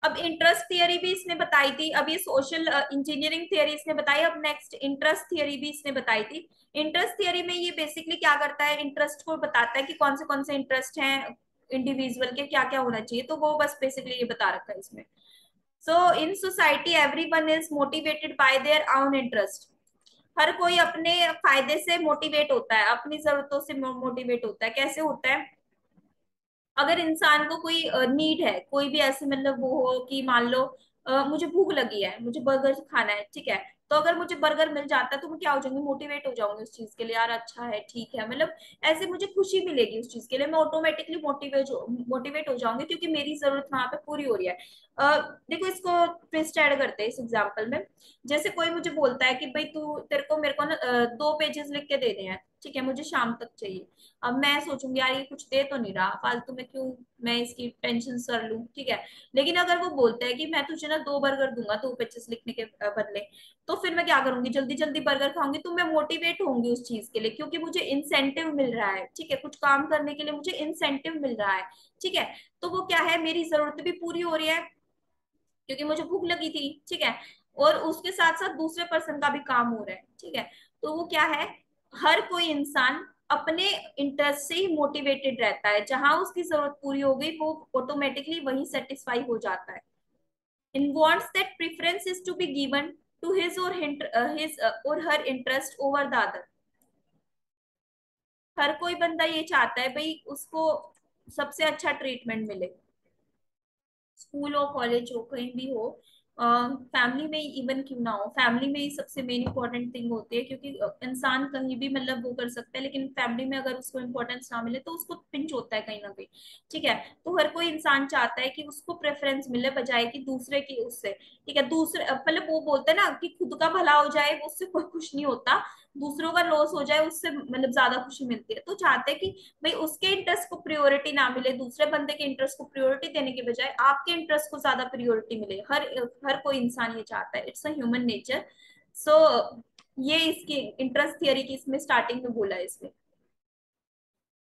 अब इंटरेस्ट थियरी भी इसने बताई थी। अब ये सोशल इंजीनियरिंग थियरी इसने बताई। अब नेक्स्ट इंटरेस्ट थियरी भी इसने बताई थी। इंटरेस्ट थियरी में ये बेसिकली क्या करता है? इंटरेस्ट को बताता है कि कौन से कौन से इंटरेस्ट हैं इंडिविजुअल के क्या क्या होना चाहिए। तो वो बस बेसिकली ये बता रखा है इसमें। So in society everyone is motivated by their own interest हर कोई अपने फ़ायदे से मोटिवेट होता है, अपनी जरूरतों से मोटिवेट होता है। कैसे होता है? अगर इंसान को कोई नीड है, कोई भी ऐसे मतलब वो हो कि मान लो मुझे भूख लगी है, मुझे बर्गर खाना है, ठीक है तो अगर मुझे बर्गर मिल जाता है तो मैं क्या हो जाऊँगी? मोटिवेट हो जाऊँगी उस चीज़ के लिए, यार अच्छा है, ठीक है। मतलब ऐसे मुझे खुशी मिलेगी उस चीज़ के लिए। मैं ऑटोमेटिकली मोटिवेट मोटिवेट हो जाऊँगी क्योंकि मेरी ज़रूरत वहाँ पे पूरी हो रही है। देखो इसको ट्विस्ट ऐड करते हैं इस एग्ज़ाम्पल में। जैसे कोई मुझे बोलता है कि, भाई, तू तेरे को, मेरे को ना दो पेजेस लिख के दे दे हैं ठीक है, मुझे शाम तक चाहिए। अब मैं सोचूँगी, यार, ये कुछ दे तो नहीं रहा, फालतू में क्यों मैं इसकी टेंशन कर लू? ठीक है, लेकिन अगर वो बोलते हैं कि मैं तुझे ना दो बर्गर दूँगा, दो पेजेस लिखने के बदले तो फिर मैं क्या करूँगी? जल्दी जल्दी बर्गर खाऊँगी तो मैं मोटिवेट होंगी उस चीज़ के लिए, क्योंकि मुझे इंसेंटिव मिल रहा है। ठीक है, कुछ काम करने के लिए मुझे इंसेंटिव मिल रहा है। ठीक है तो वो क्या है, मेरी ज़रूरत भी पूरी हो रही है, क्योंकि मुझे भूख लगी थी। ठीक है, और उसके साथ साथ दूसरे पर्सन का भी काम हो रहा है। ठीक है तो वो क्या है हर कोई इंसान अपने इंटरेस्ट से ही मोटिवेटेड रहता है। जहाँ उसकी ज़रूरत पूरी हो गई, वो ऑटोमेटिकली वही सेटिस्फाई हो जाता है। In wants that preference is to be given to his or his or her interest over the other हर कोई बंदा ये चाहता है भाई उसको सबसे अच्छा ट्रीटमेंट मिले। स्कूल हो कॉलेज हो, कहीं भी हो फैमिली में इवन क्यों ना हो? फैमिली में ही सबसे मेन इंपॉर्टेंट थिंग होती है क्योंकि इंसान कहीं भी मतलब वो कर सकता है, लेकिन फैमिली में अगर उसको इम्पोर्टेंस ना मिले तो उसको पिंच होता है कहीं ना कहीं। ठीक है? तो हर कोई इंसान चाहता है कि उसको प्रेफरेंस मिले बजाय कि दूसरे की उससे। ठीक है? दूसरे मतलब वो बोलते हैं ना कि खुद का भला हो जाए उससे कोई खुश नहीं होता। दूसरों का लॉस हो जाए, उससे मतलब ज़्यादा खुशी मिलती है। तो चाहते हैं कि भाई उसके इंटरेस्ट को प्रियोरिटी ना मिले, दूसरे बंदे के इंटरेस्ट को प्रियोरिटी देने के बजाय आपके इंटरेस्ट को ज़्यादा प्रियोरिटी मिले। हर हर कोई इंसान ये चाहता है। It's a human nature so ये इसकी इंटरेस्ट थियरी की इसमें स्टार्टिंग में बोला है इसमें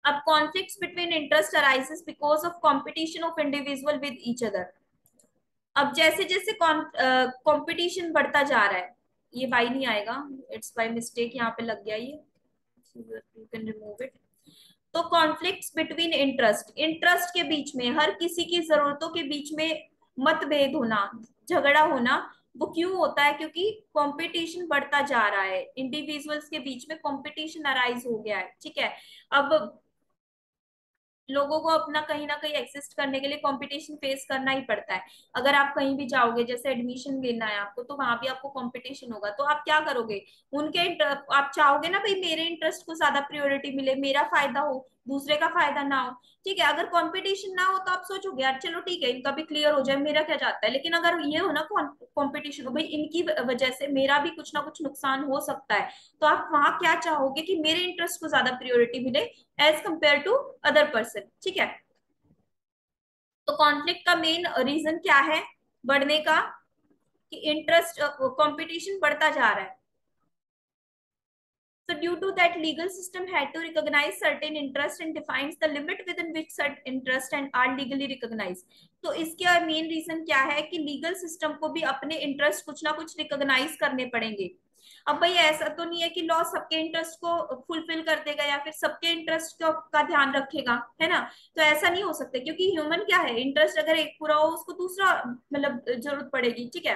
अब conflict between interest arises because of competition of individual with each other अब जैसे जैसे कॉम्पिटिशन बढ़ता जा रहा है ये बाई नहीं आएगा। इट्स बाई मिस्टेक यहाँ पे लग गया ये। यू कैन रिमूव इट तो कॉन्फ्लिक्ट बिटवीन इंटरेस्ट इंटरेस्ट के बीच में, हर किसी की जरूरतों के बीच में मतभेद होना, झगड़ा होना, वो क्यों होता है? क्योंकि कंपटीशन बढ़ता जा रहा है। इंडिविजुअल्स के बीच में कंपटीशन अराइज हो गया है। ठीक है? अब लोगों को अपना कहीं ना कहीं एग्जिस्ट करने के लिए कंपटीशन फेस करना ही पड़ता है। अगर आप कहीं भी जाओगे, जैसे एडमिशन लेना है आपको तो वहाँ भी आपको कंपटीशन होगा। तो आप क्या करोगे? उनके आप चाहोगे ना, भाई मेरे इंटरेस्ट को ज़्यादा प्रायोरिटी मिले, मेरा फ़ायदा हो दूसरे का फ़ायदा ना हो। ठीक है, अगर कंपटीशन ना हो तो आप सोचोगे यार चलो ठीक है, इनका भी क्लियर हो जाए, मेरा क्या जाता है? लेकिन अगर ये हो ना कंपटीशन हो, भाई इनकी वजह से मेरा भी कुछ ना कुछ नुकसान हो सकता है तो आप वहाँ क्या चाहोगे कि मेरे इंटरेस्ट को ज़्यादा प्रियोरिटी मिले as compare to other person ठीक है? तो कॉन्फ्लिक्ट का मेन रीजन क्या है? बढ़ने का कि इंटरेस्ट कंपटीशन बढ़ता जा रहा है। So due to that, legal system had to recognize certain interest and defines the limit within which such interest and are legally recognized. तो इसके मेन रीजन क्या है कि लीगल सिस्टम को भी अपने इंटरेस्ट कुछ ना कुछ रिकॉग्नाइज करने पड़ेंगे। अब भाई ऐसा तो नहीं है कि लॉ सबके इंटरेस्ट को फुलफिल कर देगा या फिर सबके इंटरेस्ट का ध्यान रखेगा है ना? तो ऐसा नहीं हो सकता क्योंकि ह्यूमन क्या है? इंटरेस्ट अगर एक पूरा हो उसको दूसरा मतलब ज़रूरत पड़ेगी ठीक है?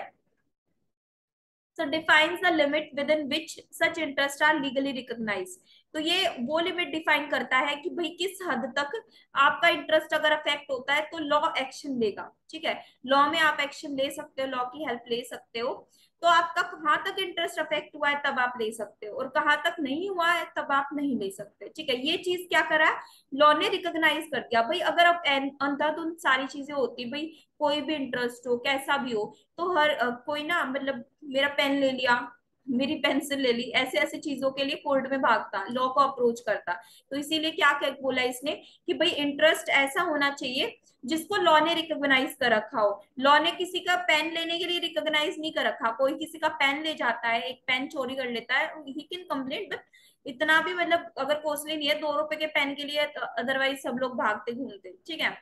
So, defines the limit within which such interests are legally recognized. तो ये वो लिमिट डिफाइन करता है कि भाई किस हद तक आपका इंटरेस्ट अगर अफेक्ट होता है तो लॉ एक्शन लेगा, ठीक है? लॉ में आप एक्शन ले सकते हो लॉ की हेल्प ले सकते हो। तो आपका कहाँ तक इंटरेस्ट अफेक्ट हुआ है तब आप ले सकते हो और कहाँ तक नहीं हुआ है तब आप नहीं ले सकते। ठीक है, ये चीज़ क्या करा? लॉ ने रिकोगनाइज कर दिया। भाई, अगर अब अंधाधुंध सारी चीज़ें होती, भाई, कोई भी इंटरेस्ट हो, कैसा भी हो तो हर कोई ना मतलब मेरा पेन ले लिया, मेरी पेंसिल ले ली ऐसे ऐसे चीज़ों के लिए कोर्ट में भागता लॉ को अप्रोच करता। तो इसीलिए क्या बोला इसने कि भाई इंटरेस्ट ऐसा होना चाहिए जिसको लॉ ने रिकॉग्नाइज कर रखा हो। लॉ ने किसी का पेन लेने के लिए रिकॉग्नाइज नहीं कर रखा। कोई किसी का पेन ले जाता है, एक पेन चोरी कर लेता है ही कैन कंप्लेन बट इतना भी मतलब अगर कॉस्टली नहीं है, दो रुपए के पेन के लिए अदरवाइज़ सब लोग भागते घूमते, ठीक है?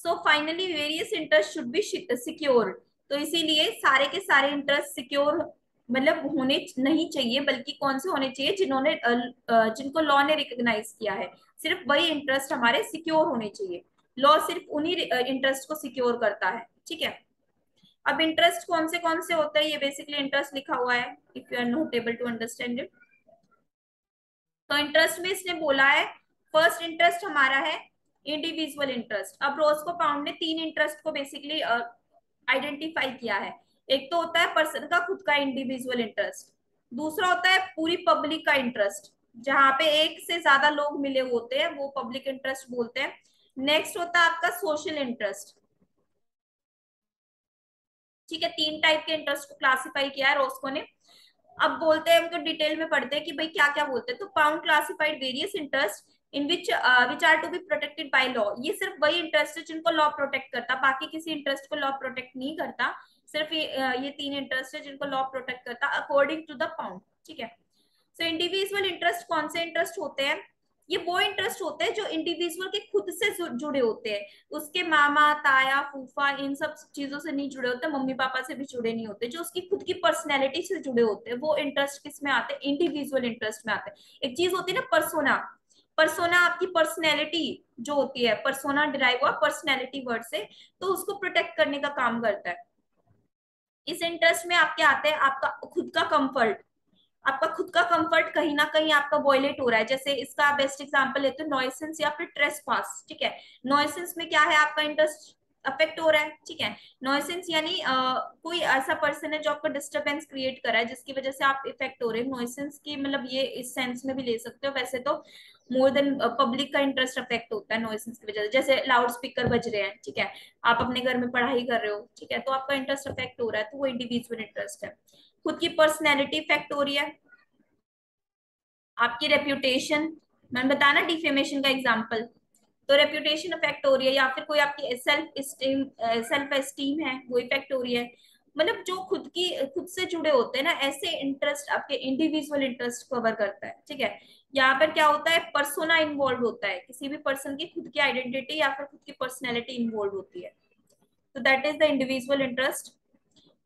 So finally various interest should be secure तो इसीलिए सारे के सारे इंटरेस्ट सिक्योर मतलब होने नहीं चाहिए, बल्कि कौन से होने चाहिए जिन्होंने जिनको लॉ ने रिकॉग्नाइज किया है। सिर्फ़ वही इंटरेस्ट हमारे सिक्योर होने चाहिए। लॉ सिर्फ़ उन्हीं इंटरेस्ट को सिक्योर करता है, ठीक है? अब इंटरेस्ट कौन से कौन से होते हैं? ये बेसिकली इंटरेस्ट लिखा हुआ है if you are not able to understand it तो इंटरेस्ट में इसने बोला है फ़र्स्ट इंटरेस्ट हमारा है इंडिविजुअल इंटरेस्ट अब रोस्को पाउंड ने तीन इंटरेस्ट को बेसिकली आइडेंटिफाई किया है। एक तो होता है पर्सन का खुद का इंडिविजुअल इंटरेस्ट दूसरा होता है पूरी पब्लिक का इंटरेस्ट जहाँ पे एक से ज़्यादा लोग मिले होते हैं, वो पब्लिक इंटरेस्ट बोलते हैं। नेक्स्ट होता है आपका सोशल इंटरेस्ट ठीक है तीन टाइप के इंटरेस्ट को क्लासिफाई किया है रोस्को ने। अब बोलते हैं उनको डिटेल में पढ़ते हैं कि भाई क्या क्या बोलते हैं। तो Pound classified various interest in which which are to be protected by law ये सिर्फ़ वही इंटरेस्ट है जिनको लॉ प्रोटेक्ट करता। बाकी किसी इंटरेस्ट को लॉ प्रोटेक्ट नहीं करता। सिर्फ़ ये, uh, ये तीन इंटरेस्ट है जिनको लॉ प्रोटेक्ट करता अकॉर्डिंग टू द पाउंड ठीक है? सो इंडिविजुअल इंटरेस्ट कौन से इंटरेस्ट होते हैं? ये वो इंटरेस्ट होते हैं जो इंडिविजुअल के खुद से जुड़े होते हैं। उसके मामा, ताया, फूफा, इन सब चीज़ों से नहीं जुड़े होते, मम्मी, पापा से भी जुड़े नहीं होते, जो उसकी खुद की पर्सनैलिटी से जुड़े होते हैं। वो इंटरेस्ट किसमें आते हैं? इंडिविजुअल इंटरेस्ट में आते हैं। एक चीज़ होती है ना परसोना परसोना आपकी पर्सनैलिटी जो होती है परसोना डिराइव हुआ पर्सनैलिटी वर्ड से तो उसको प्रोटेक्ट करने का काम करता है। इस इंटरेस्ट में आपके आते हैं आपका, खुद का कंफर्ट आपका खुद का कंफर्ट कहीं ना कहीं आपका वॉयलेट हो रहा है। जैसे इसका बेस्ट एग्जांपल है तो नॉइसेंस या फिर ट्रेस पास ठीक है? नॉइसेंस में क्या है? आपका इंटरेस्ट अफेक्ट हो रहा है, ठीक है? नॉइसेंस यानी कोई ऐसा पर्सन है जो आपको डिस्टरबेंस क्रिएट कर रहा है, जिसकी वजह से आप इफ़ेक्ट हो रहे हैं। नॉइसेंस की मतलब ये इस सेंस में भी ले सकते हो। वैसे तो मोर देन पब्लिक का इंटरेस्ट अफेक्ट होता है नॉइसेंस की वजह से। जैसे लाउड स्पीकर बज रहे हैं, ठीक है? आप अपने घर में पढ़ाई कर रहे हो, ठीक है? तो आपका इंटरेस्ट अफेक्ट हो रहा है तो वो इंडिविजुअल इंटरेस्ट है। खुद की पर्सनैलिटी इफ़ेक्ट हो रही है? आपकी रेप्यूटेशन मैंने बताया ना डिफेमेशन का एग्ज़ाम्पल तो रेप्यूटेशन इफ़ेक्ट हो रही है या फिर कोई आपकी सेल्फ स्टीम सेल्फ एस्टीम है, वो इफ़ेक्ट हो रही है? मतलब जो खुद की, खुद से जुड़े होते हैं ना, ऐसे इंटरेस्ट आपके इंडिविजुअल इंटरेस्ट कवर करता है, ठीक है? यहाँ पर क्या होता है? पर्सोना इन्वॉल्व होता है, किसी भी पर्सन की खुद की आइडेंटिटी या फिर खुद की पर्सनैलिटी इन्वॉल्व होती है। तो that is the individual interest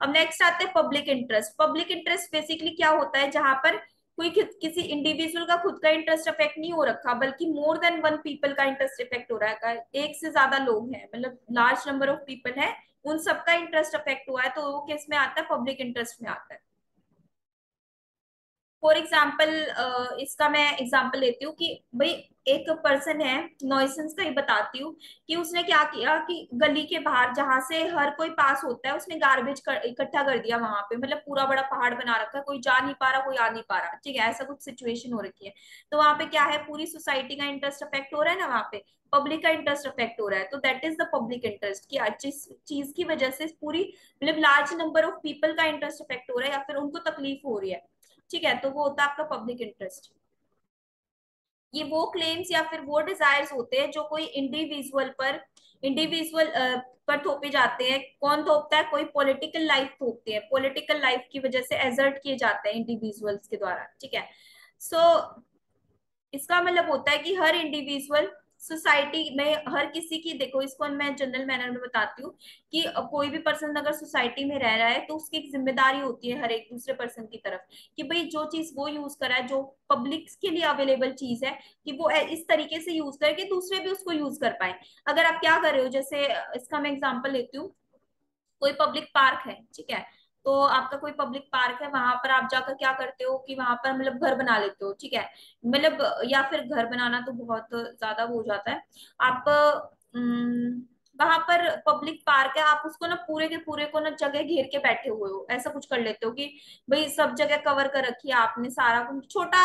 अब नेक्स्ट आते हैं public interest public interest basically क्या होता है? जहाँ पर कोई किसी इंडिविजुअल का खुद का इंटरेस्ट इफ़ेक्ट नहीं हो रखा, बल्कि मोर देन वन पीपल का इंटरेस्ट इफ़ेक्ट हो रहा है। एक से ज़्यादा लोग हैं मतलब लार्ज नंबर ऑफ़ पीपल है, उन सबका इंटरेस्ट इफ़ेक्ट हुआ है तो वो किसमें आता है पब्लिक इंटरेस्ट में आता है। फॉर एग्ज़ाम्पल इसका मैं एग्ज़ाम्पल लेती हूँ कि भाई एक पर्सन है नॉइसेंस का ही बताती हूँ कि उसने क्या किया कि गली के बाहर जहाँ से हर कोई पास होता है, उसने गार्बेज इकट्ठा कर दिया वहाँ पे। मतलब पूरा बड़ा पहाड़ बना रखा है, कोई जा नहीं पा रहा, कोई आ नहीं पा रहा। ठीक है, ऐसा कुछ सिचुएशन हो रखी है। तो वहाँ पे क्या है, पूरी सोसाइटी का इंटरेस्ट अफेक्ट हो रहा है ना वहाँ पे? पब्लिक का इंटरेस्ट अफेक्ट हो रहा है। तो that is the public interest की जिस चीज़ की वजह से पूरी मतलब लार्ज नंबर ऑफ़ पीपल का इंटरेस्ट अफेक्ट हो रहा है या फिर उनको तकलीफ़ हो रही है। ठीक है तो वो होता है आपका पब्लिक इंटरेस्ट ये वो क्लेम्स या फिर वो डिजायर्स होते हैं जो कोई इंडिविजुअल पर इंडिविजुअल पर थोपे जाते हैं। कौन थोपता है? कोई पॉलिटिकल लाइफ थोपते हैं। पॉलिटिकल लाइफ की वजह से एजर्ट किए जाते हैं इंडिविजुअल्स के द्वारा ठीक है। सो so, इसका मतलब होता है कि हर इंडिविजुअल सोसाइटी में हर किसी की, देखो इसको मैं जनरल मैनर में बताती हूँ कि कोई भी पर्सन अगर सोसाइटी में रह रहा है तो उसकी एक ज़िम्मेदारी होती है हर एक दूसरे पर्सन की तरफ़ कि भाई जो चीज़ वो यूज़ करा है, जो पब्लिक के लिए अवेलेबल चीज़ है कि वो इस तरीके से यूज़ करे कि दूसरे भी उसको यूज़ कर पाए। अगर आप क्या कर रहे हो, जैसे इसका मैं एग्ज़ाम्पल लेती हूँ, कोई पब्लिक पार्क है, ठीक है? तो आपका कोई पब्लिक पार्क है, वहाँ पर आप जाकर क्या करते हो कि वहाँ पर मतलब घर बना लेते हो, ठीक है? मतलब या फिर घर बनाना तो बहुत ज़्यादा हो जाता है। आप वहाँ पर पब्लिक पार्क है, आप उसको ना पूरे के पूरे को ना जगह घेर के बैठे हुए हो, ऐसा कुछ कर लेते हो कि भाई सब जगह कवर कर रखी है आपने सारा कुछ, छोटा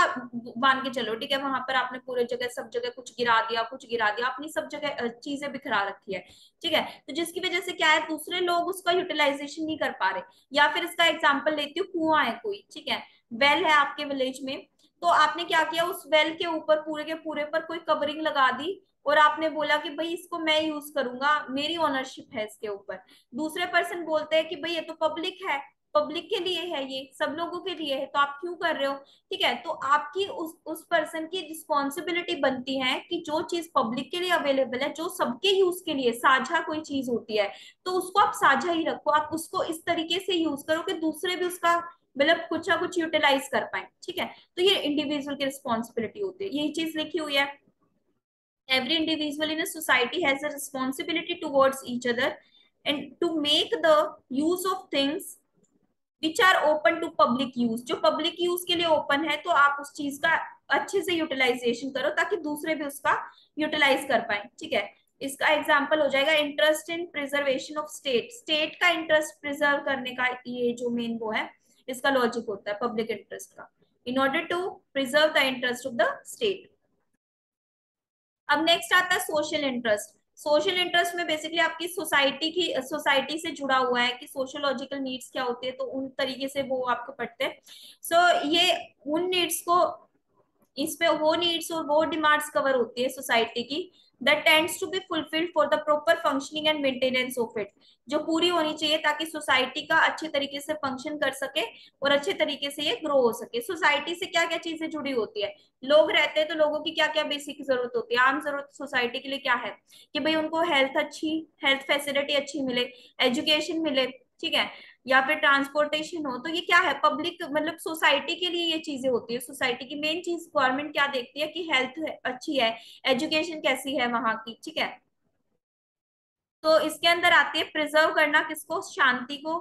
मान के चलो, ठीक है, वहाँ पर आपने पूरे जगह, सब जगह कुछ गिरा दिया, कुछ गिरा दिया अपनी सब जगह चीज़ें बिखरा रखी है, ठीक है? तो जिसकी वजह से क्या है, दूसरे लोग उसका यूटिलाइजेशन नहीं कर पा रहे, या फिर इसका एग्ज़ाम्पल लेती हूँ, कुआँ है कोई, ठीक है? वेल है आपके विलेज में तो आपने क्या किया, उस वेल के ऊपर, पूरे के पूरे पर कोई कवरिंग लगा दी और आपने बोला कि भाई इसको मैं यूज़ करूँगा, मेरी ओनरशिप है इसके ऊपर। दूसरे पर्सन बोलते हैं कि भाई ये तो पब्लिक है पब्लिक के लिए है ये, सब लोगों के लिए है तो आप क्यों कर रहे हो? ठीक है तो आपकी उस उस पर्सन की रिस्पॉन्सिबिलिटी बनती है कि जो चीज़ पब्लिक के लिए अवेलेबल है, जो सबके यूज़ के लिए, साझा कोई चीज़ होती है तो उसको आप साझा ही रखो। आप उसको इस तरीके से यूज़ करो कि दूसरे भी उसका मतलब कुछ ना कुछ यूटिलाइज कर पाए। ठीक है तो ये इंडिविजुअल की रिस्पॉन्सिबिलिटी होती है। यही चीज़ लिखी हुई है। Every individual in a society has a responsibility towards each other and to make the use of things which are open to public use जो पब्लिक यूज़ के लिए ओपन है तो आप उस चीज़ का अच्छे से यूटिलाइजेशन करो ताकि दूसरे भी उसका यूटिलाइज कर पाए, ठीक है? इसका एग्ज़ाम्पल हो जाएगा interest in preservation of state state का इंटरेस्ट प्रिजर्व करने का ये जो मेन वो है, इसका लॉजिक होता है पब्लिक इंटरेस्ट का. In order to preserve the interest of the state अब नेक्स्ट आता है सोशल इंटरेस्ट सोशल इंटरेस्ट में बेसिकली आपकी सोसाइटी की सोसाइटी से जुड़ा हुआ है कि सोशोलॉजिकल नीड्स क्या होते हैं तो उन तरीके से वो आपको पढ़ते हैं। सो so, ये उन नीड्स को इसमें वो नीड्स और वो डिमांड्स कवर होती है सोसाइटी की। That tends to be fulfilled for the proper functioning and maintenance of it, जो पूरी होनी चाहिए ताकि सोसाइटी का अच्छे तरीके से फ़ंक्शन कर सके और अच्छे तरीके से ये ग्रो हो सके। सोसाइटी से क्या क्या चीज़ें जुड़ी होती है? लोग रहते हैं तो लोगों की क्या क्या बेसिक ज़रूरत होती है? आम ज़रूरत सोसाइटी के लिए क्या है? कि भाई उनको हेल्थ अच्छी हेल्थ फैसिलिटी अच्छी मिले एजुकेशन मिले, ठीक है? या फिर ट्रांसपोर्टेशन हो तो ये क्या है? पब्लिक मतलब सोसाइटी के लिए ये चीज़ें होती है। सोसाइटी की मेन चीज़ गवर्नमेंट क्या देखती है कि हेल्थ अच्छी है एजुकेशन कैसी है वहाँ की, ठीक है? तो इसके अंदर आती है प्रिजर्व करना किसको? शांति को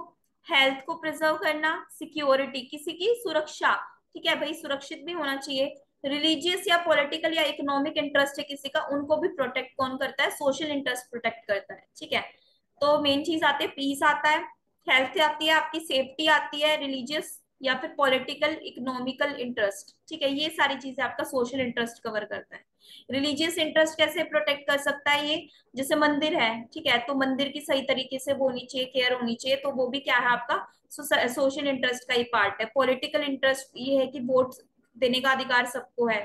हेल्थ को प्रिजर्व करना सिक्योरिटी किसी की सुरक्षा, ठीक है? भाई, सुरक्षित भी होना चाहिए। रिलीजियस या पॉलिटिकल या इकोनॉमिक इंटरेस्ट है किसी का, उनको भी प्रोटेक्ट कौन करता है? सोशल इंटरेस्ट प्रोटेक्ट करता है, ठीक है? तो मेन चीज़ आती है पीस आता है। हेल्थ आती है, आपकी सेफ्टी आती है रिलीजियस या फिर पॉलिटिकल इकोनॉमिकल इंटरेस्ट ठीक है? ये सारी चीज़ें आपका सोशल इंटरेस्ट कवर करता है। रिलीजियस इंटरेस्ट कैसे प्रोटेक्ट कर सकता है ये? जैसे मंदिर है, ठीक है? तो मंदिर की सही तरीके से होनी चाहिए केयर होनी चाहिए तो वो भी क्या है आपका? सोशल इंटरेस्ट का ही पार्ट है। पॉलिटिकल इंटरेस्ट ये है कि वोट देने का अधिकार सबको है।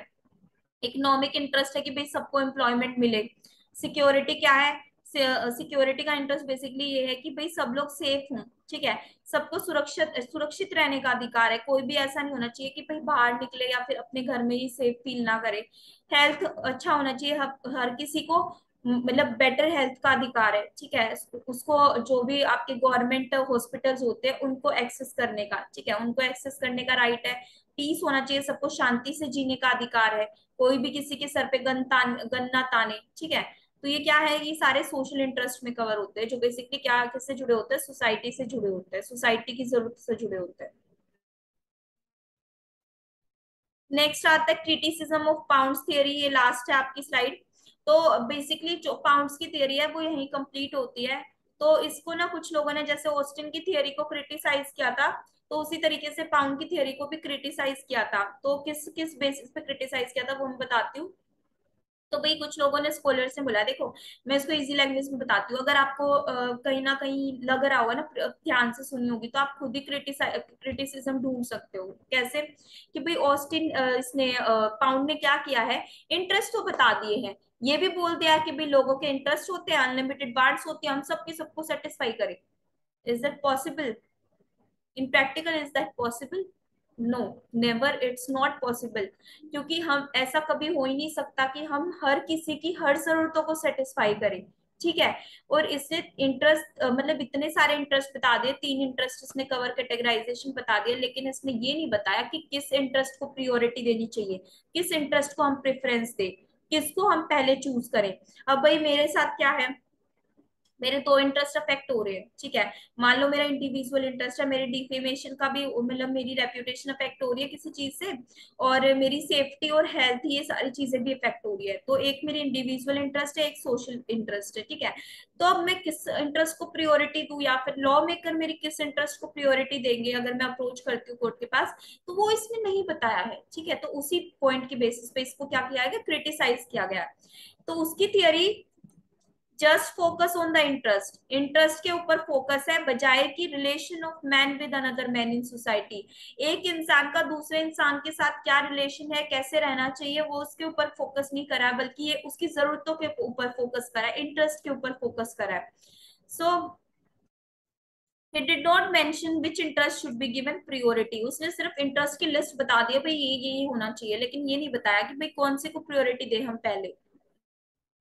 इकोनॉमिक इंटरेस्ट है कि भाई सबको एम्प्लॉयमेंट मिले। सिक्योरिटी क्या है? सिक्योरिटी का इंटरेस्ट बेसिकली ये है कि भाई सब लोग सेफ़ हों, ठीक है? सबको सुरक्षित सुरक्षित रहने का अधिकार है। कोई भी ऐसा नहीं होना चाहिए कि भाई बाहर निकले या फिर अपने घर में ही सेफ़ फील ना करे। हेल्थ अच्छा होना चाहिए हर हर किसी को मतलब बेटर हेल्थ का अधिकार है, ठीक है? उसको जो भी आपके गवर्नमेंट हॉस्पिटल्स होते हैं, उनको एक्सेस करने का, ठीक है? उनको एक्सेस करने का राइट है। पीस होना चाहिए, सबको शांति से जीने का अधिकार है। कोई भी किसी के सर पे गन गन ना ताने, ठीक है? तो ये क्या है? ये सारे सोशल इंटरेस्ट में कवर होते हैं, जो बेसिकली क्या, किससे जुड़े होते हैं? सोसाइटी से जुड़े होते हैं। सोसाइटी की ज़रूरत से जुड़े होते हैं। नेक्स्ट आता है क्रिटिसिज्म ऑफ़ पाउंड्स थियरी ये लास्ट है आपकी स्लाइड तो बेसिकली जो पाउंड्स की थियरी है, वो यही कंप्लीट होती है। तो इसको ना कुछ लोगों ने, जैसे ऑस्टिन की थियरी को क्रिटिसाइज किया था तो उसी तरीके से पाउंड की थियरी को भी क्रिटिसाइज किया था। तो किस किस बेसिस पे क्रिटिसाइज किया था, वो मैं बताती हूँ। तो भाई कुछ लोगों ने स्कॉलर से बोला, देखो, मैं इसको इजी लैंग्वेज में बताती हूँ। अगर आपको कहीं ना कहीं लग रहा होगा ना ध्यान से सुनी होगी तो आप खुद ही क्रिटिसिज्म ढूंढ सकते हो। कैसे? कि भाई ऑस्टिन इसने पाउंड ने क्या किया है? इंटरेस्ट तो बता दिए हैं। ये भी बोल दिया कि भाई लोगों के इंटरेस्ट होते हैं अनलिमिटेड बार्ड्स होते हैं, हम सबके सबको सेटिस्फाई करें। Is that possible in practical is that possible no never it's not possible क्योंकि हम, ऐसा कभी हो ही नहीं सकता कि हम हर किसी की, हर जरूरतों को सेटिस्फाई करें। ठीक है? और इससे इंटरेस्ट मतलब इतने सारे इंटरेस्ट बता दिए, तीन इंटरेस्ट इसने कवर कैटेगराइजेशन बता दिया लेकिन इसने ये नहीं बताया कि किस इंटरेस्ट को प्रियोरिटी देनी चाहिए, किस इंटरेस्ट को हम प्रेफरेंस दे, किसको हम पहले चूज़ करें। अब भाई मेरे साथ क्या है? मेरे दो इंटरेस्ट अफेक्ट हो रहे हैं, ठीक है? मान लो मेरा इंडिविजुअल इंटरेस्ट है, मेरे डिफेमेशन का भी मतलब मेरी रेप्यूटेशन अफेक्ट हो रही है किसी चीज़ से और मेरी सेफ्टी और हेल्थ ये सारी चीज़ें भी अफेक्ट हो रही है। तो एक मेरी इंडिविजुअल इंटरेस्ट है, एक सोशल इंटरेस्ट है, ठीक है? तो अब मैं किस इंटरेस्ट को प्रियोरिटी दू या फिर लॉ मेकर मेरी किस इंटरेस्ट को प्रियोरिटी देंगे अगर मैं अप्रोच करती हूँ कोर्ट के पास? तो वो इसमें नहीं बताया है, ठीक है? तो उसी पॉइंट के बेसिस पे इसको क्या किया गया? क्रिटिसाइज किया गया। तो उसकी theory just focus on the interest interest के ऊपर फोकस है, बजाय कि relation of man with another man in society एक इंसान का दूसरे इंसान के साथ क्या रिलेशन है, कैसे रहना चाहिए, वो उसके ऊपर फोकस नहीं करा है बल्कि ये उसकी जरूरतों के ऊपर फोकस करा है इंटरेस्ट के ऊपर फोकस करा। है सो he did not mention which interest should be given priority. उसने सिर्फ़ इंटरेस्ट की लिस्ट बता दिया भाई ये ये होना चाहिए, लेकिन ये नहीं बताया कि भाई कौन से को प्रायोरिटी दे हम पहले।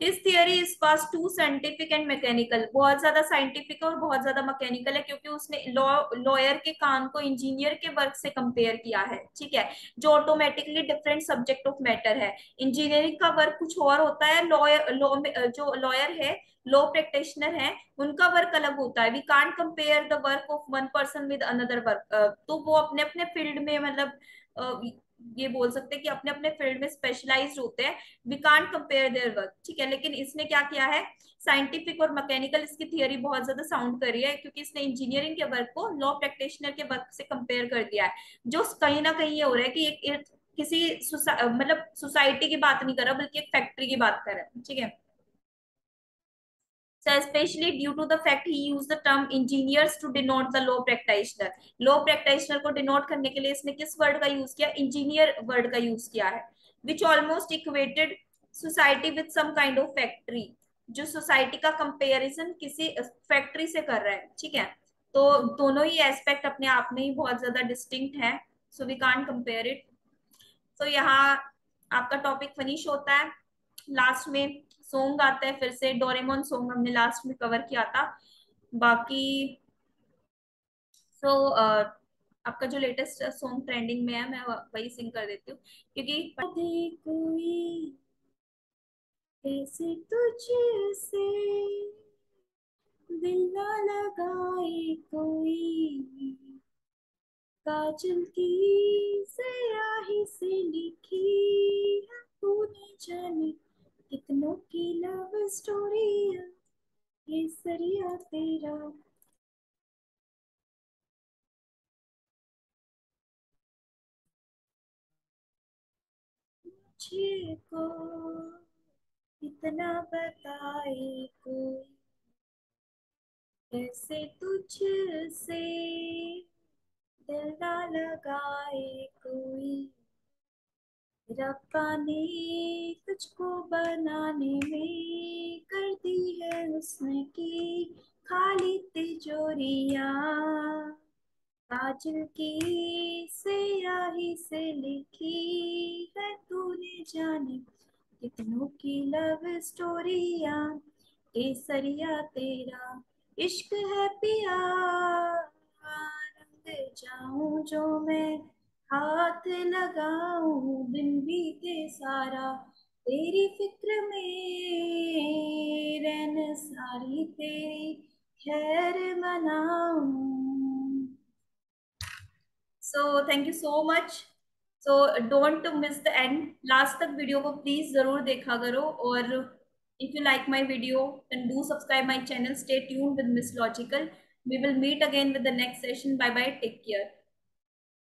हिज थियरी इज़ पास टू साइंटिफिक एंड मैकेनिकल बहुत ज़्यादा साइंटिफिक और बहुत ज़्यादा मैकेनिकल है क्योंकि उसने लॉयर के काम को इंजीनियर के वर्क से कंपेयर किया है, ठीक है? जो automatically different subject of matter है। इंजीनियरिंग का वर्क कुछ और होता है लॉयर लॉ जो लॉयर है लॉ प्रैक्टिशनर है, उनका वर्क अलग होता है। We can't compare the work of one person with another work तो वो अपने अपने फ़ील्ड में मतलब ये बोल सकते हैं कि अपने अपने फ़ील्ड में स्पेशलाइज होते हैं। We can't compare their work ठीक है? लेकिन इसने क्या किया है? साइंटिफिक और मैकेनिकल इसकी थियोरी बहुत ज़्यादा साउंड करी है, क्योंकि इसने इंजीनियरिंग के वर्क को लॉ प्रैक्टिशनर के वर्क से कंपेयर कर दिया है। जो कहीं ना कहीं ये हो रहा है कि एक किसी मतलब सोसाइटी की बात नहीं कर रहा, बल्कि एक फैक्ट्री की बात कर रहा है, ठीक है? So especially due to the fact he used the term engineers to denote the law practitioner. Law practitioner को denote करने के लिए इसने किस word का use किया? Engineer word का use किया है. Which almost equated society with some kind of factory. जो सोसाइटी का कंपेरिजन किसी फैक्ट्री से कर रहा है ठीक है तो दोनों ही एस्पेक्ट अपने आप में ही बहुत ज़्यादा डिस्टिंक्ट है so we can't compare it तो यहाँ आपका टॉपिक फिनिश होता है लास्ट में सॉन्ग आता है फिर से डोरेमोन सॉन्ग हमने लास्ट में कवर किया था। बाकी सो so, uh, आपका जो लेटेस्ट सॉन्ग ट्रेंडिंग में है मैं वही सिंग कर देती हूँ। क्योंकि दिल ना लगाए कोई। काजल की सयाही से लिखी तूने जाने कितनों की लव स्टोरी ये सरिया तेरा। मुझे को इतना बताए कोई, कैसे तुझसे दिल ना लगाए कोई। रब्बा ने तुझको बनाने में कर दी है उसने की खाली तिजोरिया। काजल की सयाही से लिखी है तूने जाने कितनों की लव स्टोरिया। केसरिया तेरा इश्क है पिया, रंग जाऊँ जो मैं हाथ लगाऊँ दिन बीते सारा, तेरी फ़िक्र में रहन सारी तेरी खैर मनाऊं। So thank you so much so don't miss the end last तक वीडियो को प्लीज़ ज़रूर देखा करो और if you like my video then do subscribe my channel stay tune with miss logical we will meet again with the next session. Bye bye take care.